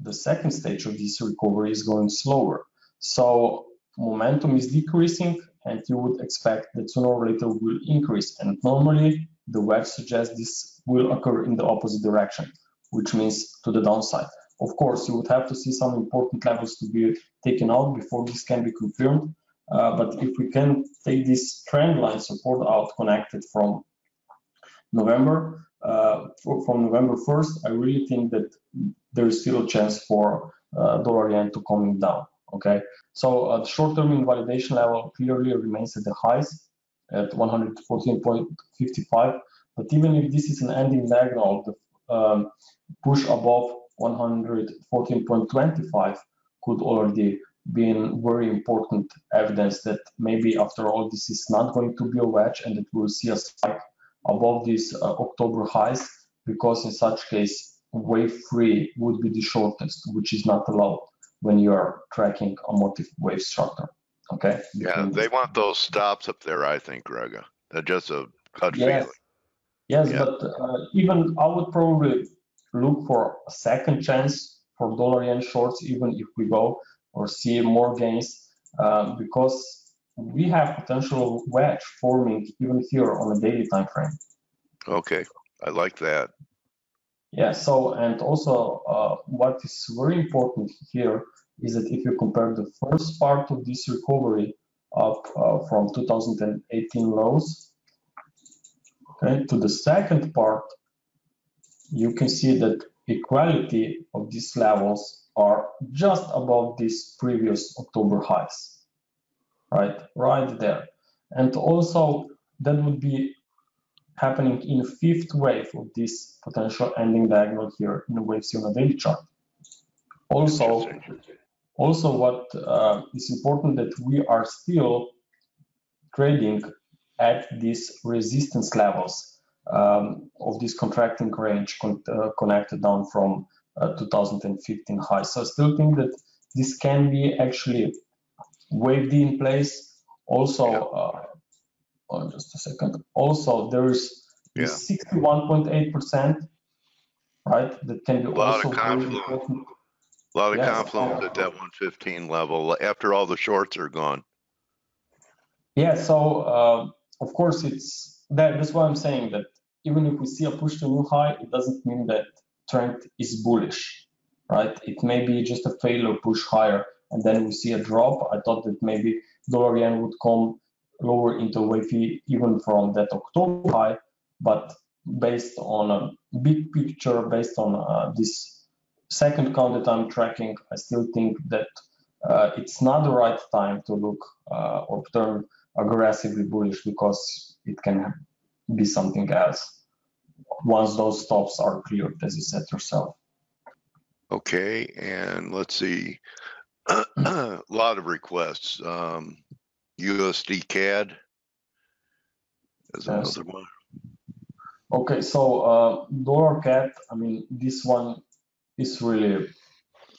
the second stage of this recovery is going slower. So momentum is decreasing, and you would expect that sooner or later will increase. And normally the wedge suggests this will occur in the opposite direction, which means to the downside. Of course, you would have to see some important levels to be taken out before this can be confirmed. Uh, but if we can take this trend line support out connected from November, uh, from November 1st, I really think that there is still a chance for uh, dollar yen to coming down. Okay, so uh, the short-term invalidation level clearly remains at the highs at 114.55. But even if this is an ending diagonal, the um, push above 114.25 could already be in very important evidence that maybe after all this is not going to be a wedge and that we'll see a spike above these uh, October highs because in such case wave three would be the shortest, which is not allowed when you are tracking a motive wave structure. Okay. Yeah, they want those stops up there. I think, Grega. They're just a gut Yes. feeling. Yes, Yeah. but uh, even I would probably look for a second chance for dollar yen shorts, even if we go or see more gains, uh, because we have potential wedge forming even here on a daily time frame. Okay, I like that. Yeah. So and also uh, what is very important here is that if you compare the first part of this recovery up uh, from 2018 lows, okay, to the second part, you can see that equality of these levels are just above these previous October highs, right, right there. And also that would be happening in fifth wave of this potential ending diagonal here in the wave C on a daily chart. Also, also what uh, is important that we are still trading at these resistance levels um, of this contracting range con uh, connected down from uh, 2015 high. So I still think that this can be actually waved in place. Also, uh, oh, just a second. Also, there is 61.8%, right? That can be a lot also of confluence. A lot of yes. confluence at that 115 level after all the shorts are gone. Yeah, so uh, of course it's that, that's why I'm saying that even if we see a push to new high, it doesn't mean that trend is bullish, right? It may be just a failure push higher and then we see a drop. I thought that maybe dollar yen would come lower into wave even from that October high, but based on a big picture, based on uh, this second count that I'm tracking, I still think that uh, it's not the right time to look uh, or turn aggressively bullish because it can be something else once those stops are cleared, as you said yourself. Okay, and let's see. a [CLEARS THROAT] lot of requests. Um, USD CAD is yes. another one. Okay, so uh, dollar CAD, I mean, this one is really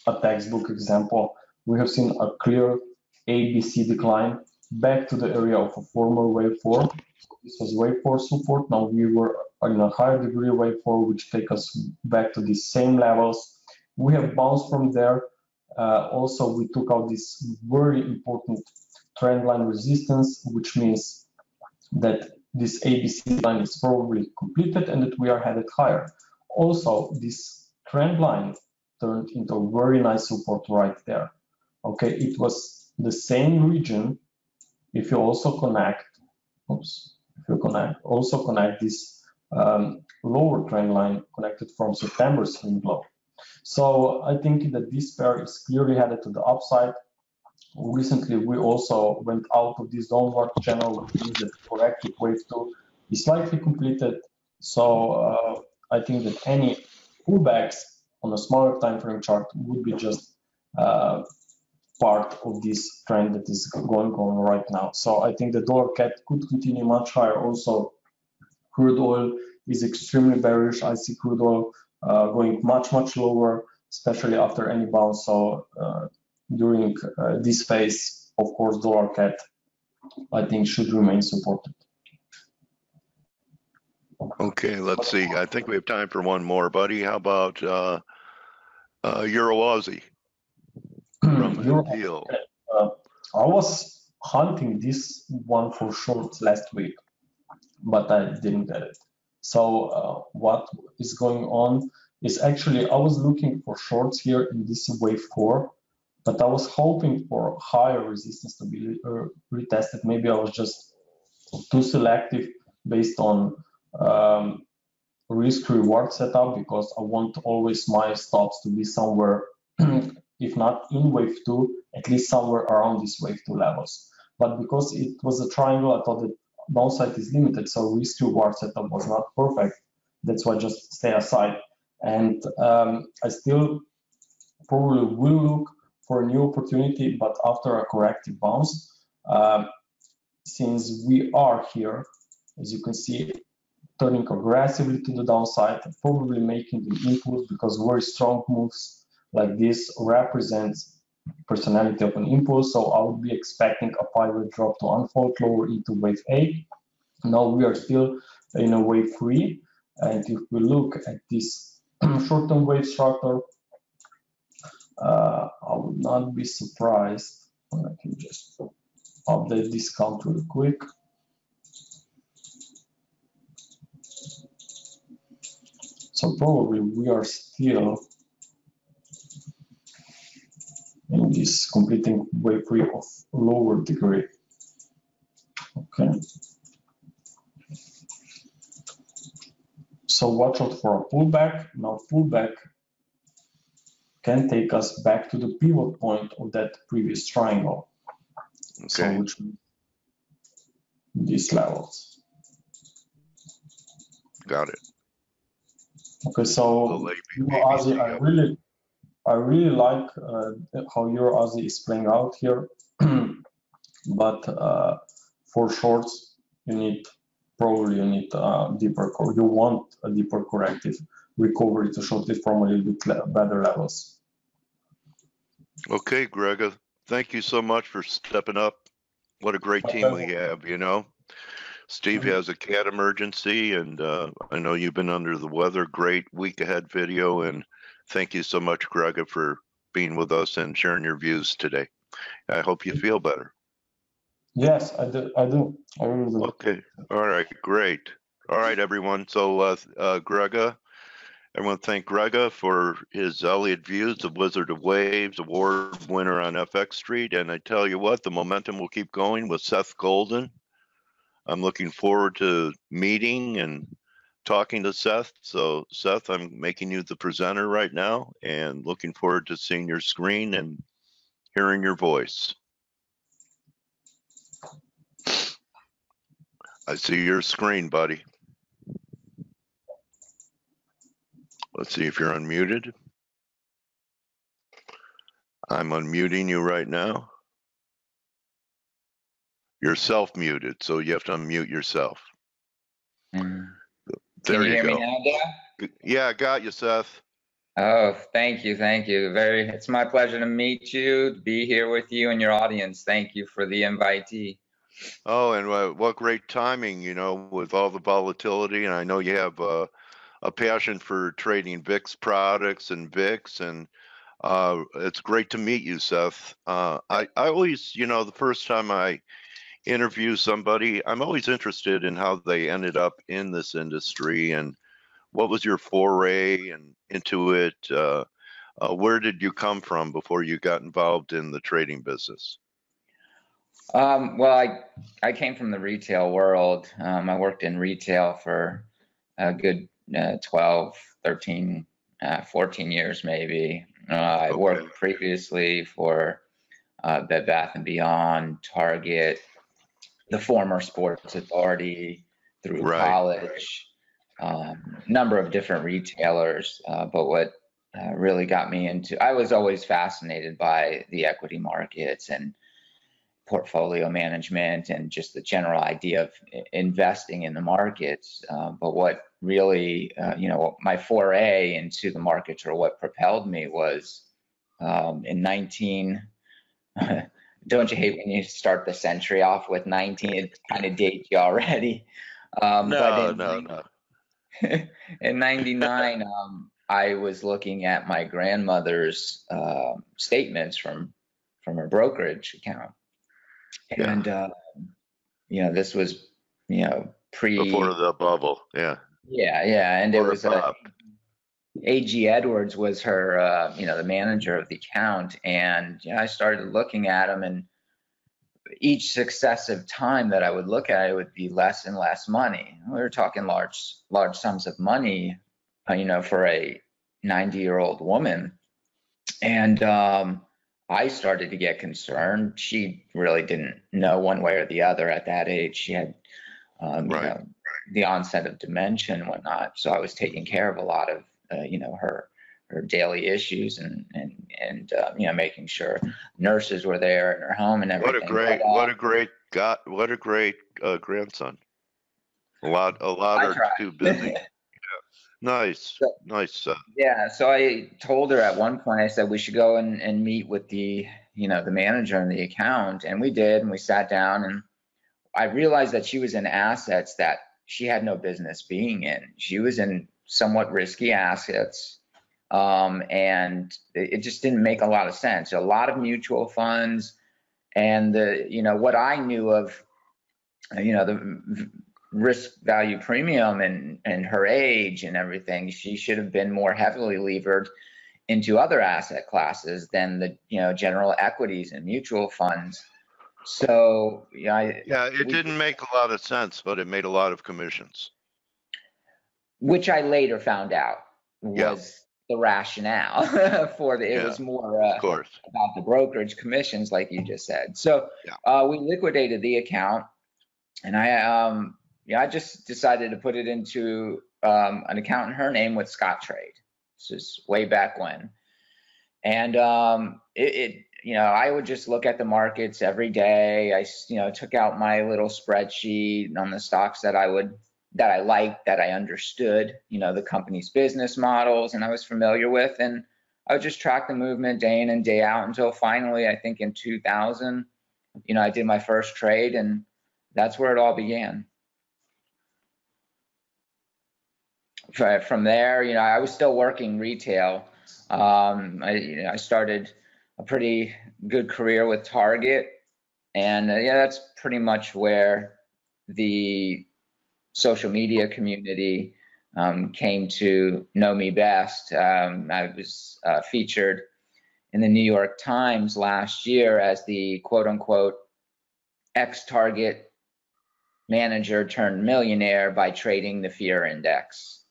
a textbook example. We have seen a clear ABC decline back to the area of a former wave 4. This was wave 4 support. Now we were in a higher degree wave 4, which take us back to the same levels. We have bounced from there. Uh, also, we took out this very important trend line resistance, which means that this ABC line is probably completed and that we are headed higher. Also, this trend line turned into a very nice support right there. Okay, it was the same region if you also connect, oops, if you connect, also connect this um, lower trend line connected from September swing low. So I think that this pair is clearly headed to the upside. Recently, we also went out of this downward channel, which means corrective wave two is slightly completed. So uh, I think that any pullbacks on a smaller time frame chart would be just uh, part of this trend that is going on right now. So I think the dollar CAD could continue much higher. Also, crude oil is extremely bearish. I see crude oil uh, going much, much lower, especially after any bounce. So uh, during uh, this phase, of course, dollar CAD, I think should remain supported. Okay, let's see. I think we have time for one more, buddy. How about uh, uh, Euro Aussie? from [CLEARS THROAT] Euro, deal? Uh, I was hunting this one for short last week, but I didn't get it. So uh, what is going on is actually I was looking for shorts here in this wave four, but I was hoping for higher resistance to be uh, retested. Maybe I was just too selective based on um, risk reward setup because I want always my stops to be somewhere, [CLEARS THROAT] if not in wave two, at least somewhere around these wave two levels. But because it was a triangle, I thought that downside is limited, so risk reward setup was not perfect. That's why I just stay aside. And um, I still probably will look for a new opportunity, but after a corrective bounce, uh, since we are here, as you can see, turning aggressively to the downside, probably making the impulse because very strong moves like this represents personality of an impulse. So I would be expecting a pivot drop to unfold lower into wave A. Now we are still in a wave three. And if we look at this [CLEARS THROAT] short-term wave structure, uh, I would not be surprised. I can just update this count real quick. So probably we are still this completing wave three of lower degree. Okay. So watch out for a pullback. Now pullback can take us back to the pivot point of that previous triangle. Okay. So which these levels. Got it. Okay, so Aussie, I really, I really like uh, how euro Aussie is playing out here, [CLEARS THROAT] but uh, for shorts, you need probably you need a deeper, core. you want a deeper corrective recovery to short it from a little bit better levels. Okay, Grega, thank you so much for stepping up. What a great team we have, you know. Steve mm-hmm. has a cat emergency, and uh, I know you've been under the weather. Great week ahead video, and thank you so much, Grega, for being with us and sharing your views today. I hope you feel better. Yes, I do. I do. I really do. Okay. All right. Great. All right, everyone. So, uh, uh, Grega, I want to thank Grega for his Elliott Views The Wizard of Waves award winner on FX Street. And I tell you what, the momentum will keep going with Seth Golden. I'm looking forward to meeting and talking to Seth. So, Seth, I'm making you the presenter right now and looking forward to seeing your screen and hearing your voice. I see your screen, buddy. Let's see if you're unmuted. I'm unmuting you right now. You're self muted, so you have to unmute yourself. There Can you, you hear go. me now, Yeah, I got you, Seth. Oh, thank you, thank you. Very, it's my pleasure to meet you, to be here with you and your audience. Thank you for the invitee. Oh, and uh, what great timing, you know, with all the volatility. And I know you have uh, a passion for trading VIX products and VIX, and uh, it's great to meet you, Seth. Uh, I, I always, you know, the first time I interview somebody, I'm always interested in how they ended up in this industry and what was your foray and into it. Uh, uh, where did you come from before you got involved in the trading business? Um, well, I I came from the retail world. Um, I worked in retail for a good uh, 12, 13, uh, 14 years maybe. Uh, I okay. worked previously for uh, Bed Bath and Beyond, Target, the former Sports Authority through right. college, um, number of different retailers. Uh, but what uh, really got me into, I was always fascinated by the equity markets and portfolio management and just the general idea of investing in the markets. Uh, but what really, uh, you know, my foray into the markets or what propelled me was um, in 19. [LAUGHS] don't you hate when you start the century off with 19? It kind of dates you already. Um, no, in, no, no. [LAUGHS] in 99, um, I was looking at my grandmother's uh, statements from from her brokerage account and yeah. uh, you know this was you know pre before the bubble yeah yeah yeah and before it was uh, A.G. Edwards was her uh, you know the manager of the account and you know, i started looking at them and each successive time that i would look at it would be less and less money we were talking large large sums of money uh, you know for a 90 year old woman and um I started to get concerned. She really didn't know one way or the other at that age. She had, um, right. you know, the onset of dementia and whatnot. So I was taking care of a lot of, uh, you know, her her daily issues and and and uh, you know making sure nurses were there in her home and everything. What a great, but, uh, what a great God, what a great uh, grandson. A lot, a lot are too busy. [LAUGHS] Nice, so, nice. Uh, yeah, so I told her at one point, I said we should go and, and meet with the, you know, the manager and the account, and we did, and we sat down, and I realized that she was in assets that she had no business being in. She was in somewhat risky assets, um, and it, just didn't make a lot of sense. A lot of mutual funds, and the, you know, what I knew of, you know, the risk value premium and and her age and everything she should have been more heavily levered into other asset classes than the you know general equities and mutual funds. So yeah I, yeah it we, didn't make a lot of sense but it made a lot of commissions which i later found out was yep. the rationale [LAUGHS] for the it yeah, was more uh, about the brokerage commissions like you just said so yeah. uh, we liquidated the account and I um yeah, I just decided to put it into um, an account in her name with Scottrade. This is way back when. And um, it, it, you know, I would just look at the markets every day. I, you know, took out my little spreadsheet on the stocks that I would, that I liked, that I understood, you know, the company's business models and I was familiar with. And I would just track the movement day in and day out until finally, I think in 2000, you know, I did my first trade and that's where it all began. From there, you know, I was still working retail. Um, I, you know, I started a pretty good career with Target. And uh, yeah, that's pretty much where the social media community um, came to know me best. Um, I was uh, featured in the New York Times last year as the quote unquote ex Target manager turned millionaire by trading the fear index.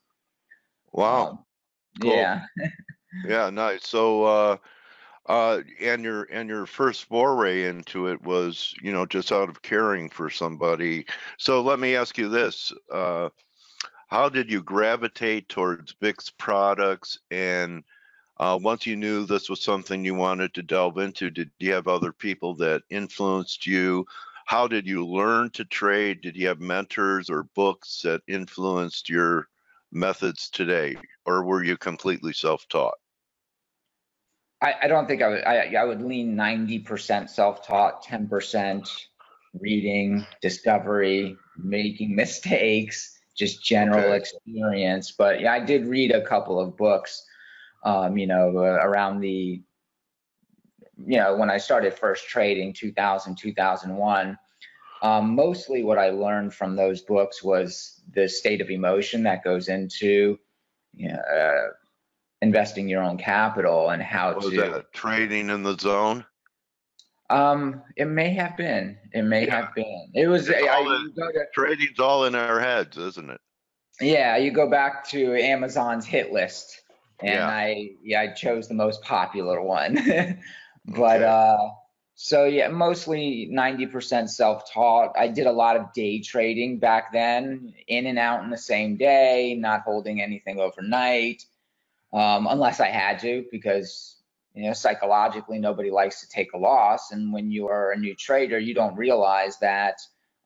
Wow. Um, cool. Yeah. [LAUGHS] yeah, nice. So, uh, uh, and your and your first foray into it was, you know, just out of caring for somebody. So let me ask you this: uh, How did you gravitate towards VIX products? And uh, once you knew this was something you wanted to delve into, did you have other people that influenced you? How did you learn to trade? Did you have mentors or books that influenced your methods today, or were you completely self-taught? I, I don't think I would. I, I would lean 90% self-taught, 10% reading, discovery, making [LAUGHS] mistakes, just general okay. experience. But yeah, I did read a couple of books. Um, you know, uh, around the, you know, when I started first trading, 2000, 2001. Um, mostly what I learned from those books was the state of emotion that goes into you know, uh, investing your own capital and how was to that trading in the zone? Um it may have been. It may yeah. have been. It was I, in, to, trading's all in our heads isn't it? Yeah you go back to amazon's hit list and yeah. i yeah i chose the most popular one. [LAUGHS] But okay. uh so yeah mostly 90% self-taught. I did a lot of day trading back then in and out in the same day not holding anything overnight um, unless I had to, because you know psychologically nobody likes to take a loss, and when you are a new trader, you don't realize that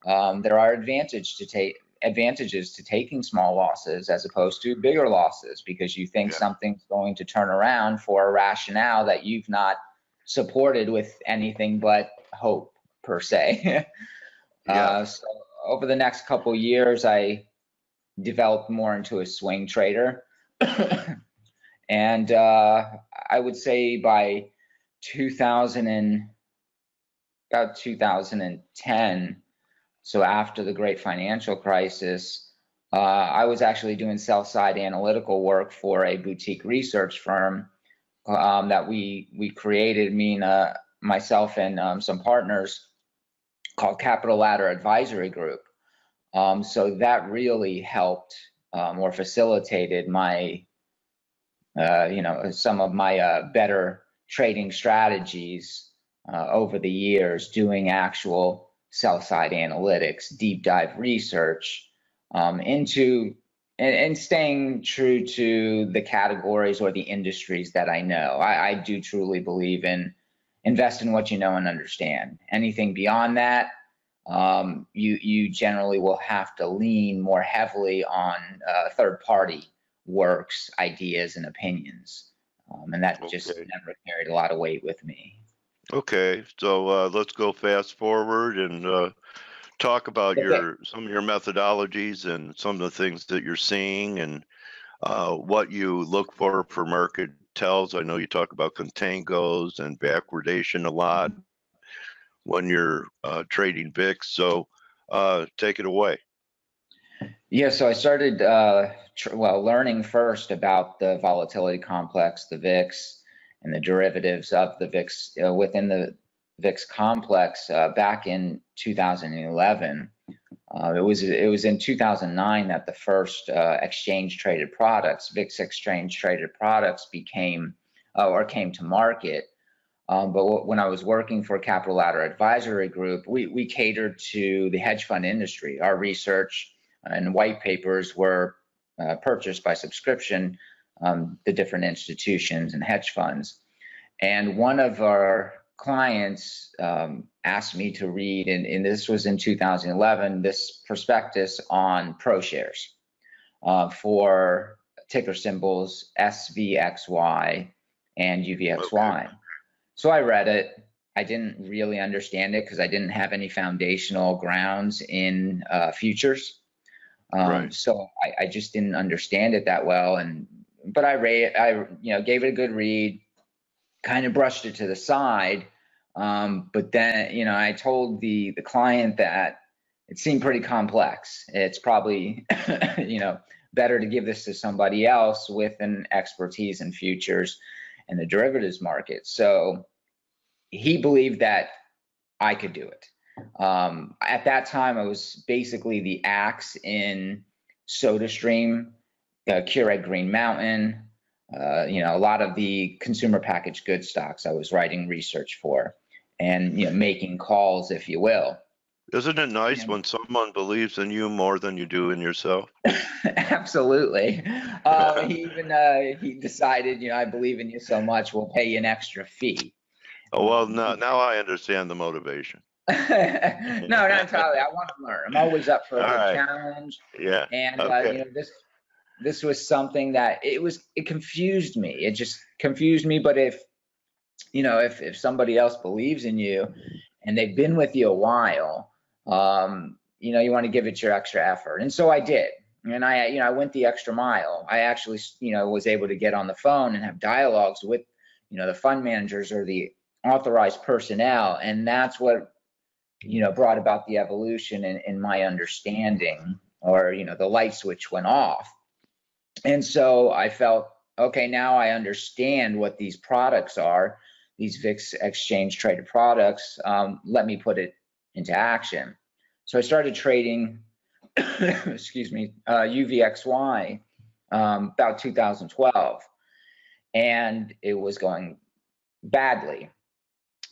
um, there are advantage to take advantages to taking small losses as opposed to bigger losses because you think yeah. something's going to turn around for a rationale that you've not supported with anything but hope per se. [LAUGHS] yeah. uh, so over the next couple years, I developed more into a swing trader. [COUGHS] And uh, I would say by 2000 and about 2010, so after the great financial crisis, uh, I was actually doing sell side analytical work for a boutique research firm um, that we we created, me and uh, myself and um, some partners called Capital Ladder Advisory Group. Um, so that really helped um, or facilitated my uh, you know, some of my uh, better trading strategies uh, over the years, doing actual sell side analytics, deep dive research um, into and, and, staying true to the categories or the industries that I know. I, I do truly believe in invest in what you know and understand. Anything beyond that, um, you you generally will have to lean more heavily on uh, third party works, ideas, and opinions. Um, and that okay. just never carried a lot of weight with me. Okay, so uh, let's go fast forward and uh, talk about okay. your some of your methodologies and some of the things that you're seeing and uh, what you look for for market tells. I know you talk about contangos and backwardation a lot when you're uh, trading VIX. So uh, take it away. Yeah, so I started uh, tr- well learning first about the volatility complex, the VIX, and the derivatives of the VIX uh, within the VIX complex uh, back in 2011. Uh, it was it was in 2009 that the first uh, exchange traded products, VIX exchange traded products, became uh, or came to market. Um, but when I was working for Capital Ladder Advisory Group, we we catered to the hedge fund industry. Our research and white papers were uh, purchased by subscription, um, the different institutions and hedge funds. And one of our clients um, asked me to read, and, and, this was in 2011, this prospectus on ProShares uh, for ticker symbols SVXY and UVXY. Okay. So I read it. I didn't really understand it because I didn't have any foundational grounds in uh, futures. Um, right. So I, I, just didn't understand it that well. And but I rate, I you know gave it a good read, kind of brushed it to the side. Um, but then you know I told the the client that it seemed pretty complex. It's probably [COUGHS] you know better to give this to somebody else with an expertise in futures and the derivatives market. So he believed that I could do it. Um, at that time, I was basically the axe in SodaStream, uh, Keurig Green Mountain, uh, you know, a lot of the consumer packaged goods stocks I was writing research for and, you know, making calls, if you will. Isn't it nice when someone believes in you more than you do in yourself? [LAUGHS] Absolutely. [LAUGHS] Uh, he even uh, he decided, you know, I believe in you so much, we'll pay you an extra fee. Oh well, [LAUGHS] now now I understand the motivation. No, not entirely. I want to learn. I'm always up for a right. challenge. Yeah. And okay. uh, you know this this was something that it was it confused me. It just confused me. But if you know if if somebody else believes in you and they've been with you a while, um, you know you want to give it your extra effort. And so I did. And I you know I went the extra mile. I actually you know was able to get on the phone and have dialogues with you know the fund managers or the authorized personnel and that's what you know brought about the evolution in, in my understanding or you know the light switch went off. And so i felt okay now i understand what these products are these vix exchange traded products um, let me put it into action. So i started trading [COUGHS] excuse me uh, uvxy um, about 2012 and it was going badly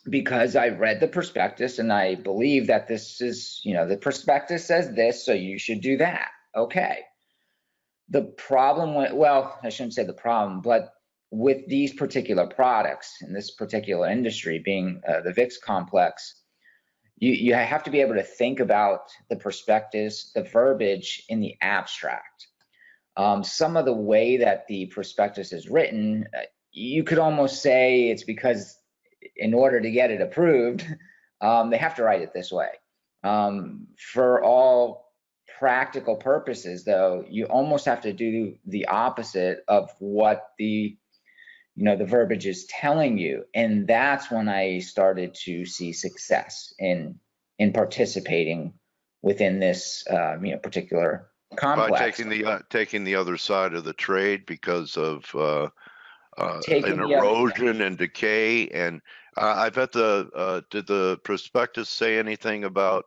because I read the prospectus and I believe that this is, you know, the prospectus says this, so you should do that. Okay. The problem with, well, I shouldn't say the problem, but with these particular products in this particular industry being uh, the VIX complex, you, you have to be able to think about the prospectus, the verbiage in the abstract. Um, some of the way that the prospectus is written, uh, you could almost say it's because in order to get it approved, [LAUGHS] um, they have to write it this way. Um, for all practical purposes, though, you almost have to do the opposite of what the you know the verbiage is telling you, and that's when I started to see success in in participating within this uh, you know particular complex. By taking the uh, taking the other side of the trade because of uh, uh, an erosion and decay. And uh, I bet the uh, did the prospectus say anything about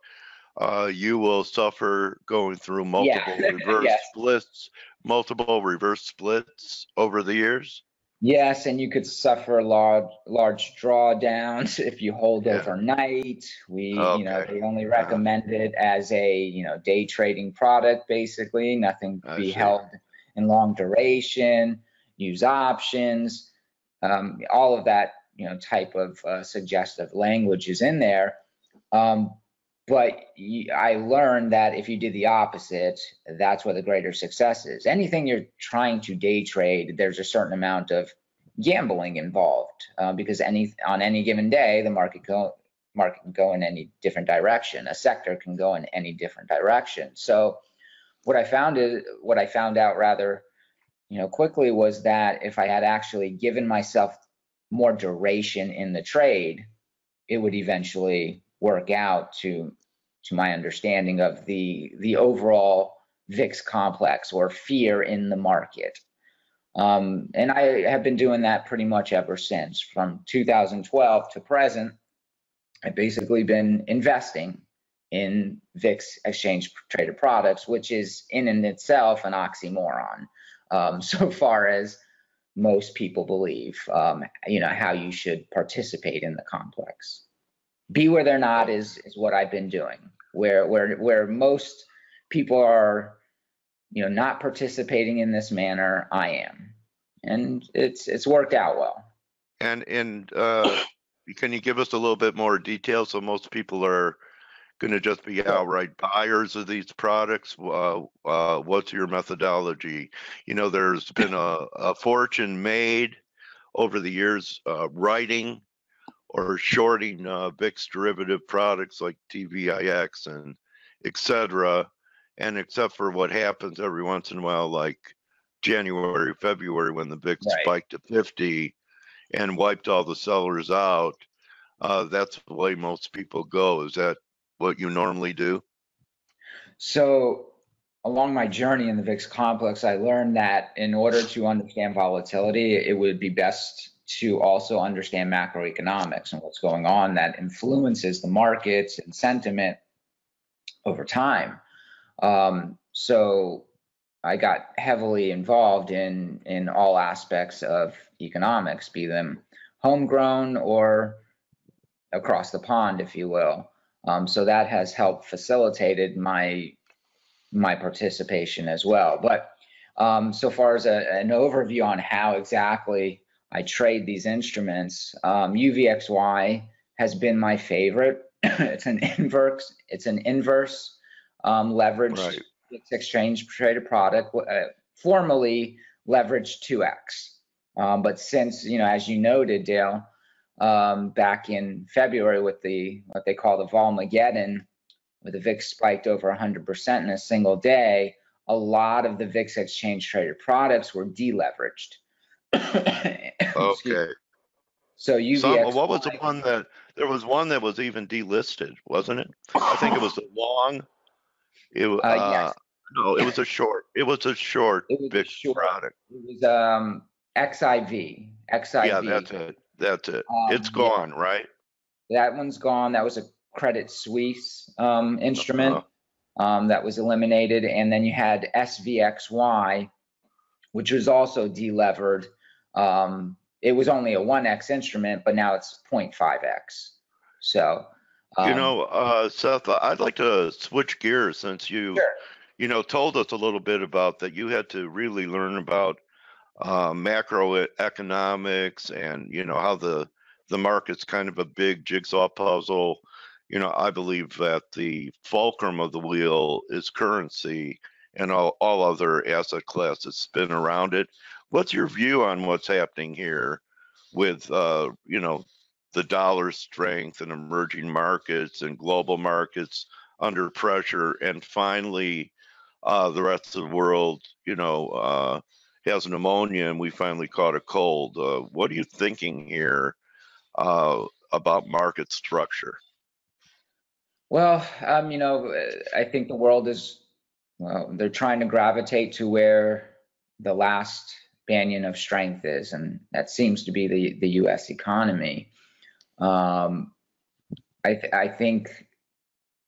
uh, you will suffer going through multiple yeah. [LAUGHS] reverse yes. splits, multiple reverse splits over the years? Yes, and you could suffer large large drawdowns [LAUGHS] if you hold yeah. overnight. We, okay. you know, they only uh-huh. recommend uh-huh. it as a, you know, day trading product, basically. Nothing to be held in long duration use options, um, all of that you know type of uh, suggestive language is in there. Um, but I learned that if you did the opposite, that's where the greater success is. Anything you're trying to day trade, there's a certain amount of gambling involved uh, because any on any given day the market go market can go in any different direction. A sector can go in any different direction. So what I found is what I found out rather you know, quickly was that if I had actually given myself more duration in the trade, it would eventually work out to to my understanding of the the overall VIX complex or fear in the market. Um, and I have been doing that pretty much ever since. From 2012 to present, I've basically been investing in VIX exchange traded products, which is in and itself an oxymoron um, [LAUGHS] so far as most people believe, um, you know, how you should participate in the complex. Be where they're not is is what I've been doing. Where where where most people are, you know, not participating in this manner, I am, and it's it's worked out well. And and uh, [COUGHS] can you give us a little bit more detail so most people are going to just be outright buyers of these products? Uh, uh, what's your methodology? You know, there's been a, a fortune made over the years uh, writing or shorting uh, VIX derivative products like TVIX and etc. And except for what happens every once in a while, like January, February, when the VIX Right. spiked to 50 and wiped all the sellers out, uh, that's the way most people go. Is that what you normally do? So along my journey in the VIX complex, I learned that in order to understand volatility, it would be best to also understand macroeconomics and what's going on that influences the markets and sentiment over time. Um, so I got heavily involved in in all aspects of economics, be them homegrown or across the pond, if you will. Um, so that has helped facilitated my my participation as well. But um, so far as a, an overview on how exactly I trade these instruments, um, UVXY has been my favorite. [CLEARS THROAT] it's an inverse. It's an inverse um, leveraged Right. exchange traded product, uh, formerly leveraged 2x. Um, but since you know, as you noted, Dale, um, back in February with the what they call the Volmageddon, where the VIX spiked over 100% in a single day, a lot of the VIX exchange traded products were deleveraged. [COUGHS] Okay. So UVX. what was the one that there was one that was even delisted, wasn't it? I think it was a long. It wa- Uh, yes. uh, no, it was a short. It was a short It was a short- product. It was um, XIV. XIV. Yeah, that's it. That's it. it's Um, yeah. gone, right? That one's gone. That was a Credit Suisse um, instrument. Uh-huh. um, that was eliminated. And then you had SVXY, which was also delevered. Um, it was only a 1x instrument, but now it's 0.5x. So, um, you know, uh, Seth, I'd like to switch gears since you, Sure. you know, told us a little bit about that. You had to really learn about uh, macroeconomics and you know how the the market's kind of a big jigsaw puzzle. You know, I believe that the fulcrum of the wheel is currency, and all all other asset classes spin around it. What's your view on what's happening here with uh, you know the dollar strength and emerging markets and global markets under pressure and finally uh, the rest of the world you know uh, has pneumonia and we finally caught a cold uh, what are you thinking here uh, about market structure well, um, you know, uh, I think the world is, well, they're trying to gravitate to where the last banyan of strength is, and that seems to be the, the US economy. Um, I, th- I think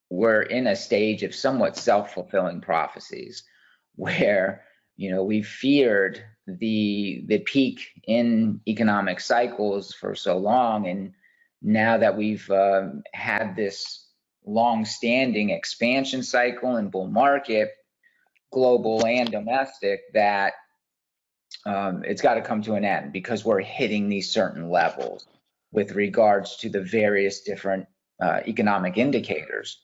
we're in a stage of somewhat self-fulfilling prophecies [LAUGHS] where you know we feared the the peak in economic cycles for so long and now that we've um, had this long-standing expansion cycle and bull market global and domestic that um, it's got to come to an end because we're hitting these certain levels with regards to the various different uh, economic indicators.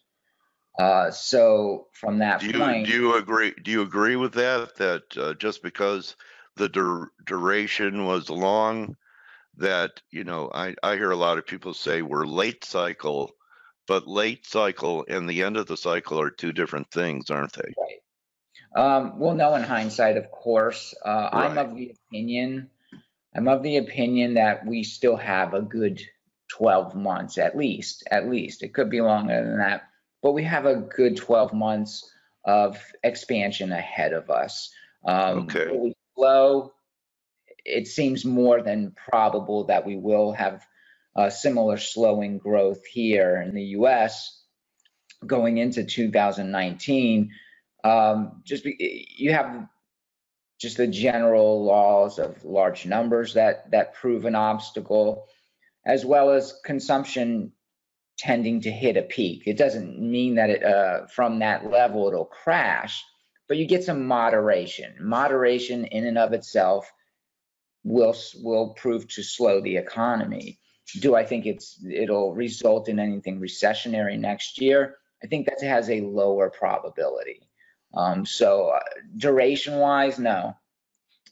Uh, so from that do you point, do you agree do you agree with that that uh, just because the dur- duration was long that you know I, I hear a lot of people say we're late cycle but late cycle and the end of the cycle are two different things aren't they um, we'll know in hindsight, of course. Uh, I'm of the opinion, I'm of the opinion that we still have a good 12 months at least, at least. It could be longer than that, but we have a good 12 months of expansion ahead of us. Um, Okay. slow? It seems more than probable that we will have a similar slowing growth here in the US going into 2019. Um, just be, you have just the general laws of large numbers that that prove an obstacle, as well as consumption tending to hit a peak. It doesn't mean that it uh, from that level it'll crash, but you get some moderation. Moderation in and of itself will will prove to slow the economy. do I think it's it'll result in anything recessionary next year? I think that has a lower probability. Um, so uh, duration wise, no,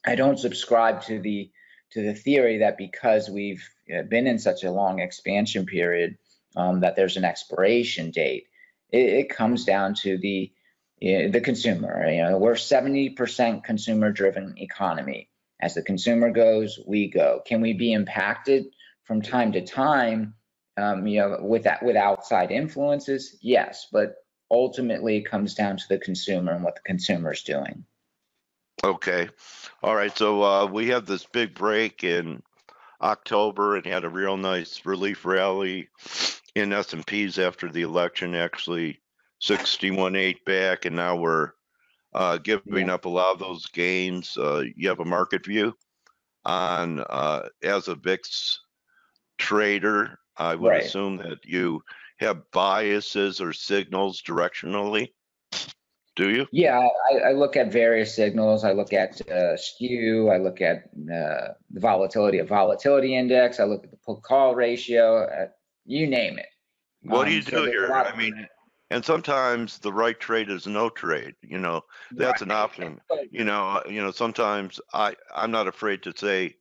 I don't subscribe to the to the theory that because we've uh, been in such a long expansion period, um, that there's an expiration date. It, it comes down to the the consumer. You know, we're 70% consumer driven economy. As the consumer goes, we go. Can we be impacted from time to time? Um, you know, with that with outside influences, yes, but ultimately it comes down to the consumer and what the consumer is doing. Okay. All right. So uh, we have this big break in October and had a real nice relief rally in S&Ps after the election, actually 61.8 back, and now we're uh, giving up a lot of those gains. Uh, you have a market view on, uh, as a VIX trader, I would Right. assume that you have biases or signals directionally. Do you? Yeah, I, I look at various signals. I look at uh, skew. I look at uh, the volatility of volatility index. I look at the put call ratio. You name it. What do Um, you so do here? I mean, and sometimes the right trade is no trade. You know, that's an [LAUGHS] option. You know, uh, you know. Sometimes I I'm not afraid to say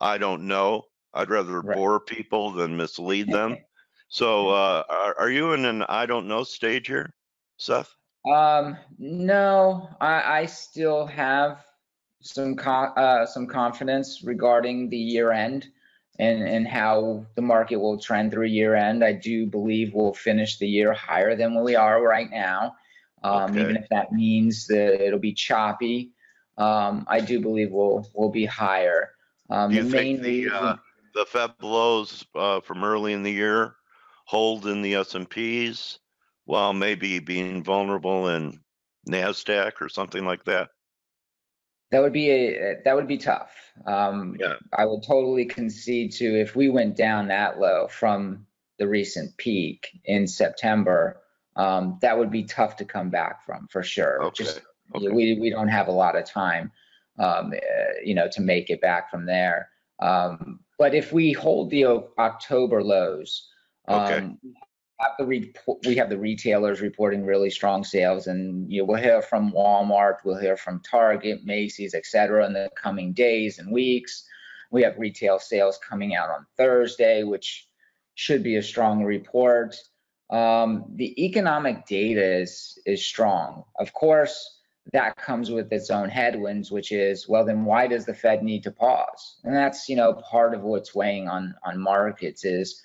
I don't know. I'd rather Right. bore people than mislead them. [LAUGHS] So, uh, are, are you in an I don't know stage here, Seth? Um, no, I, I still have some con- uh, some confidence regarding the year end and and how the market will trend through year end. I do believe we'll finish the year higher than where we are right now. Um, Okay. even if that means that it'll be choppy, um, I do believe we'll we'll be higher. Um, Do you the think the reason, uh, the Fed lows uh, from early in the year hold in the S and Ps, while maybe being vulnerable in Nasdaq or something like that? That would be a that would be tough. Um, Yeah. I would totally concede to if we went down that low from the recent peak in September, um, that would be tough to come back from for sure. Okay. Just Okay. we we don't have a lot of time, um, uh, you know, to make it back from there. Um, but if we hold the October lows, Okay. The re- we have the retailers reporting really strong sales, and you know, we'll hear from Walmart, we'll hear from Target, Macy's, et cetera, in the coming days and weeks. We have retail sales coming out on Thursday, which should be a strong report. Um, the economic data is is strong. Of course, that comes with its own headwinds, which is, well, then why does the Fed need to pause? And that's you know part of what's weighing on on markets is,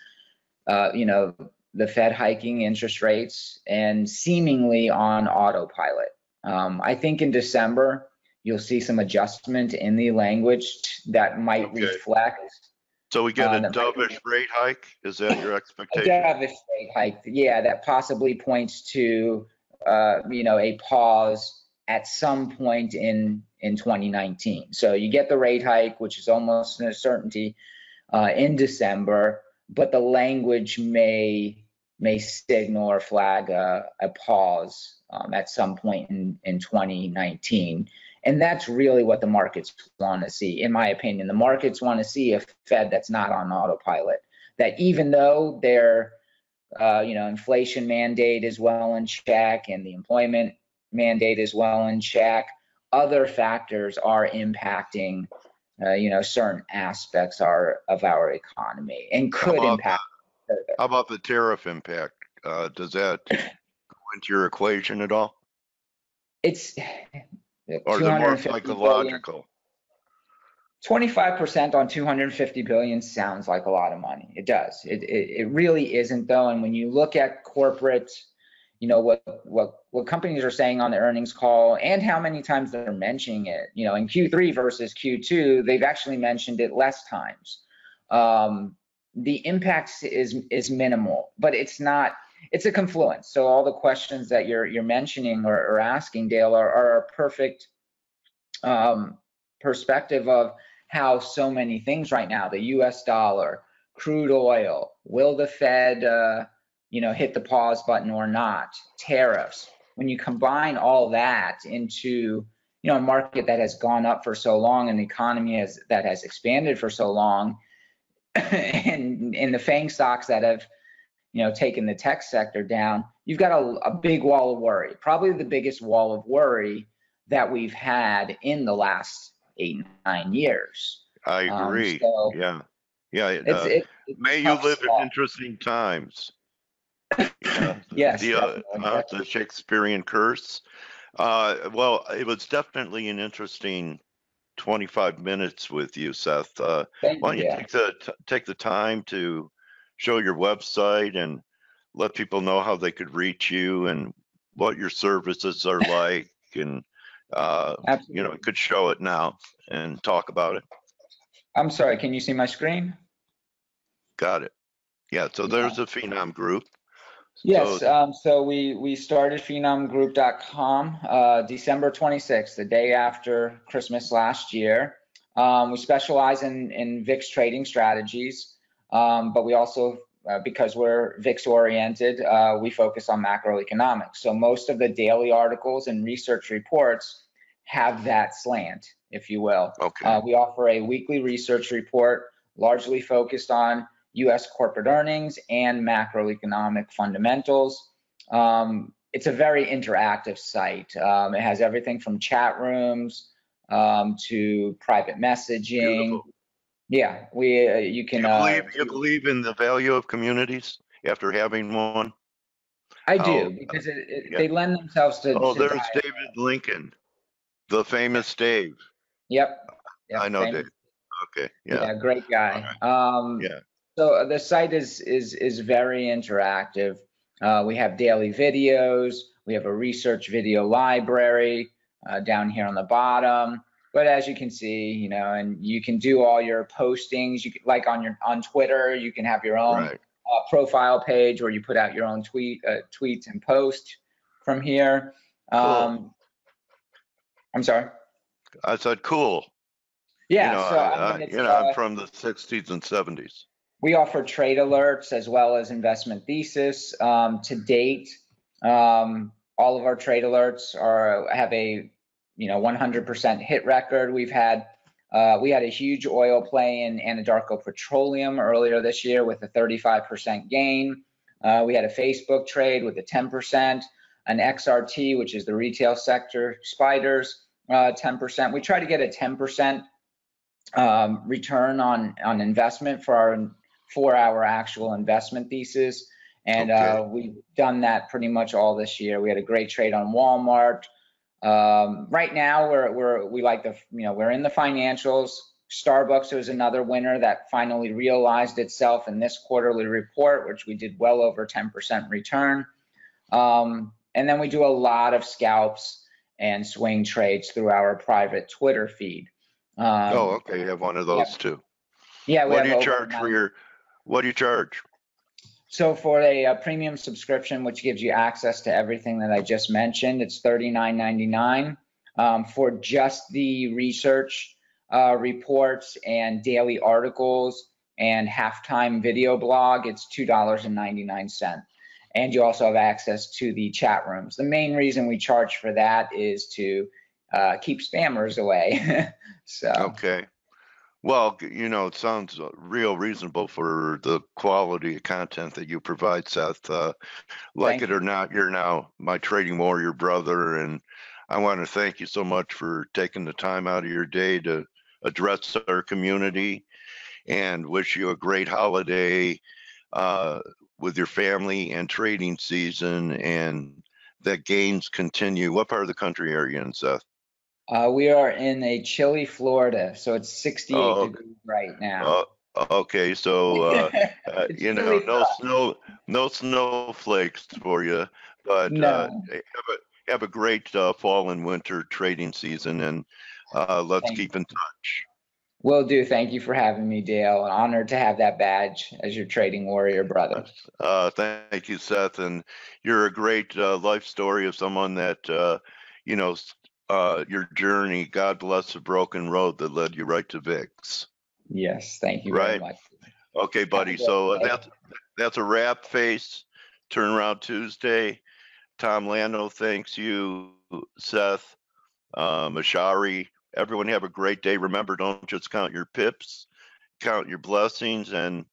uh, you know, the Fed hiking interest rates and seemingly on autopilot. Um, I think in December you'll see some adjustment in the language that might Okay. reflect So we get Uh, a dovish rate hike? Is that your a expectation? dovish rate hike. Yeah, that possibly points to uh, you know a pause at some point in in 2019. So you get the rate hike, which is almost a certainty uh, in December, but the language may may signal or flag a, a pause um, at some point in, in 2019. And that's really what the markets want to see. In my opinion, the markets want to see a Fed that's not on autopilot. That even though their uh, you know inflation mandate is well in check and the employment mandate is well in check, other factors are impacting uh, you know certain aspects are of our economy and could impact. How about the tariff impact? Uh, does that go into your equation at all? It's [SIGHS] Or is it more 250 billion. psychological? 25% on 250 billion sounds like a lot of money. It does. It, it, it really isn't though. And when you look at corporate, you know, what, what, what companies are saying on the earnings call and how many times they're mentioning it, you know, in Q3 versus Q2, they've actually mentioned it less times. Um, the impact is, is minimal, but it's not, it's a confluence. So all the questions that you're, you're mentioning or, or asking Dale are, are a perfect, um, perspective of how so many things right now the US dollar, crude oil, will the Fed, uh, you know, hit the pause button or not, tariffs. When you combine all that into, you know, a market that has gone up for so long, and the economy has, that has expanded for so long, [LAUGHS] in in the FANG stocks that have you know taken the tech sector down, you've got a, a big wall of worry. Probably the biggest wall of worry that we've had in the last eight nine years. I Um, agree. so yeah. Yeah. It's, uh, it, it's may you live spot. in interesting times. [LAUGHS] Yeah, Yes, the, uh, uh, the Shakespearean curse. Uh, well, it was definitely an interesting 25 minutes with you, Seth. Uh, Thank why don't you. you take the t- take the time to show your website and let people know how they could reach you and what your services are [LAUGHS] like, and uh, Absolutely. you know, could show it now and talk about it. I'm sorry. Can you see my screen? Got it. Yeah. So there's a Finom group. Yes, So- um, so we, we started finomgroup.com, uh, December 26th, the day after Christmas last year. Um, we specialize in, in VIX trading strategies, um, but we also, uh, because we're VIX oriented, uh, we focus on macroeconomics. So most of the daily articles and research reports have that slant, if you will. Okay. Uh, we offer a weekly research report largely focused on US corporate earnings and macroeconomic fundamentals. Um, it's a very interactive site. Um, it has everything from chat rooms um, to private messaging. Beautiful. Yeah, we uh, you can. you Uh, believe you believe in the value of communities after having one? I how- do because it, it, yeah. they lend themselves to. Oh, to there's dialogue. David Lincoln, the famous Dave. Yep. yep, I know famous Dave. Okay, Yeah, yeah, great guy. Um, Yeah. So uh, the site is is is very interactive. Uh, we have daily videos. We have a research video library uh, down here on the bottom. But as you can see, you know, and you can do all your postings. You can, like on your on Twitter, you can have your own right. uh, profile page where you put out your own tweet uh, tweets and post from here. Um, I'm sorry. I said, cool. Yeah. you know, so I, I mean, you know, uh, I'm from the 60s and 70s. We offer trade alerts as well as investment thesis. Um, to date, um, all of our trade alerts are have a you know 100% hit record. We've had uh, we had a huge oil play in Anadarko Petroleum earlier this year with a 35% gain. Uh, we had a Facebook trade with a 10%, an XRT, which is the retail sector, spiders, uh, 10%. We try to get a 10% um, return on on investment for our for our actual investment thesis. And uh, we've done that pretty much all this year. We had a great trade on Walmart. Um, right now, we're, we're, we like the, you know, we're in the financials. Starbucks was another winner that finally realized itself in this quarterly report, which we did well over 10% return. Um, and then we do a lot of scalps and swing trades through our private Twitter feed. Um, oh, okay. You have one of those too. Yeah, we What do you charge for your? What do you charge? So for a, uh premium subscription, which gives you access to everything that I just mentioned, it's $39.99. Um, for just the research uh, reports and daily articles and halftime video blog, it's $2.99. And you also have access to the chat rooms. The main reason we charge for that is to uh, keep spammers away. [LAUGHS] so Okay. Well, you know, it sounds uh, real reasonable for the quality of content that you provide, Seth. Uh, like Thank it or not, you're now my trading warrior brother, and I want to thank you so much for taking the time out of your day to address our community, and wish you a great holiday uh, with your family and trading season, and that gains continue. What part of the country are you in, Seth? Uh, we are in a chilly Florida, so it's 68 Oh, okay. degrees right now. Uh, okay, so. Uh, [LAUGHS] Uh, It's you know, really no tough. snow, no snowflakes for you, but uh, No. have a have a great uh, fall and winter trading season, and uh, let's Thank keep in touch. Will do. Thank you for having me, Dale. An honor to have that badge as your trading warrior brother. Uh, thank you, Seth, and you're a great uh, life story of someone that uh, you know uh, your journey. God bless the broken road that led you right to VIX. Yes, thank you very Right. much. Okay, buddy. So uh, that's that's a wrap. Face turnaround Tuesday. Tom Lando thanks you, Seth, uh, Mashari. Everyone have a great day. Remember, don't just count your pips, count your blessings, and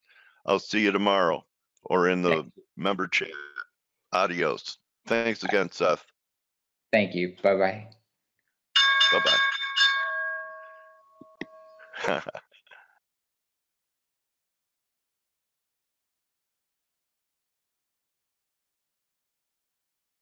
I'll see you tomorrow or in the member chat. Adios. Thanks again, Seth. Thank you. Bye bye. Bye bye. [LAUGHS]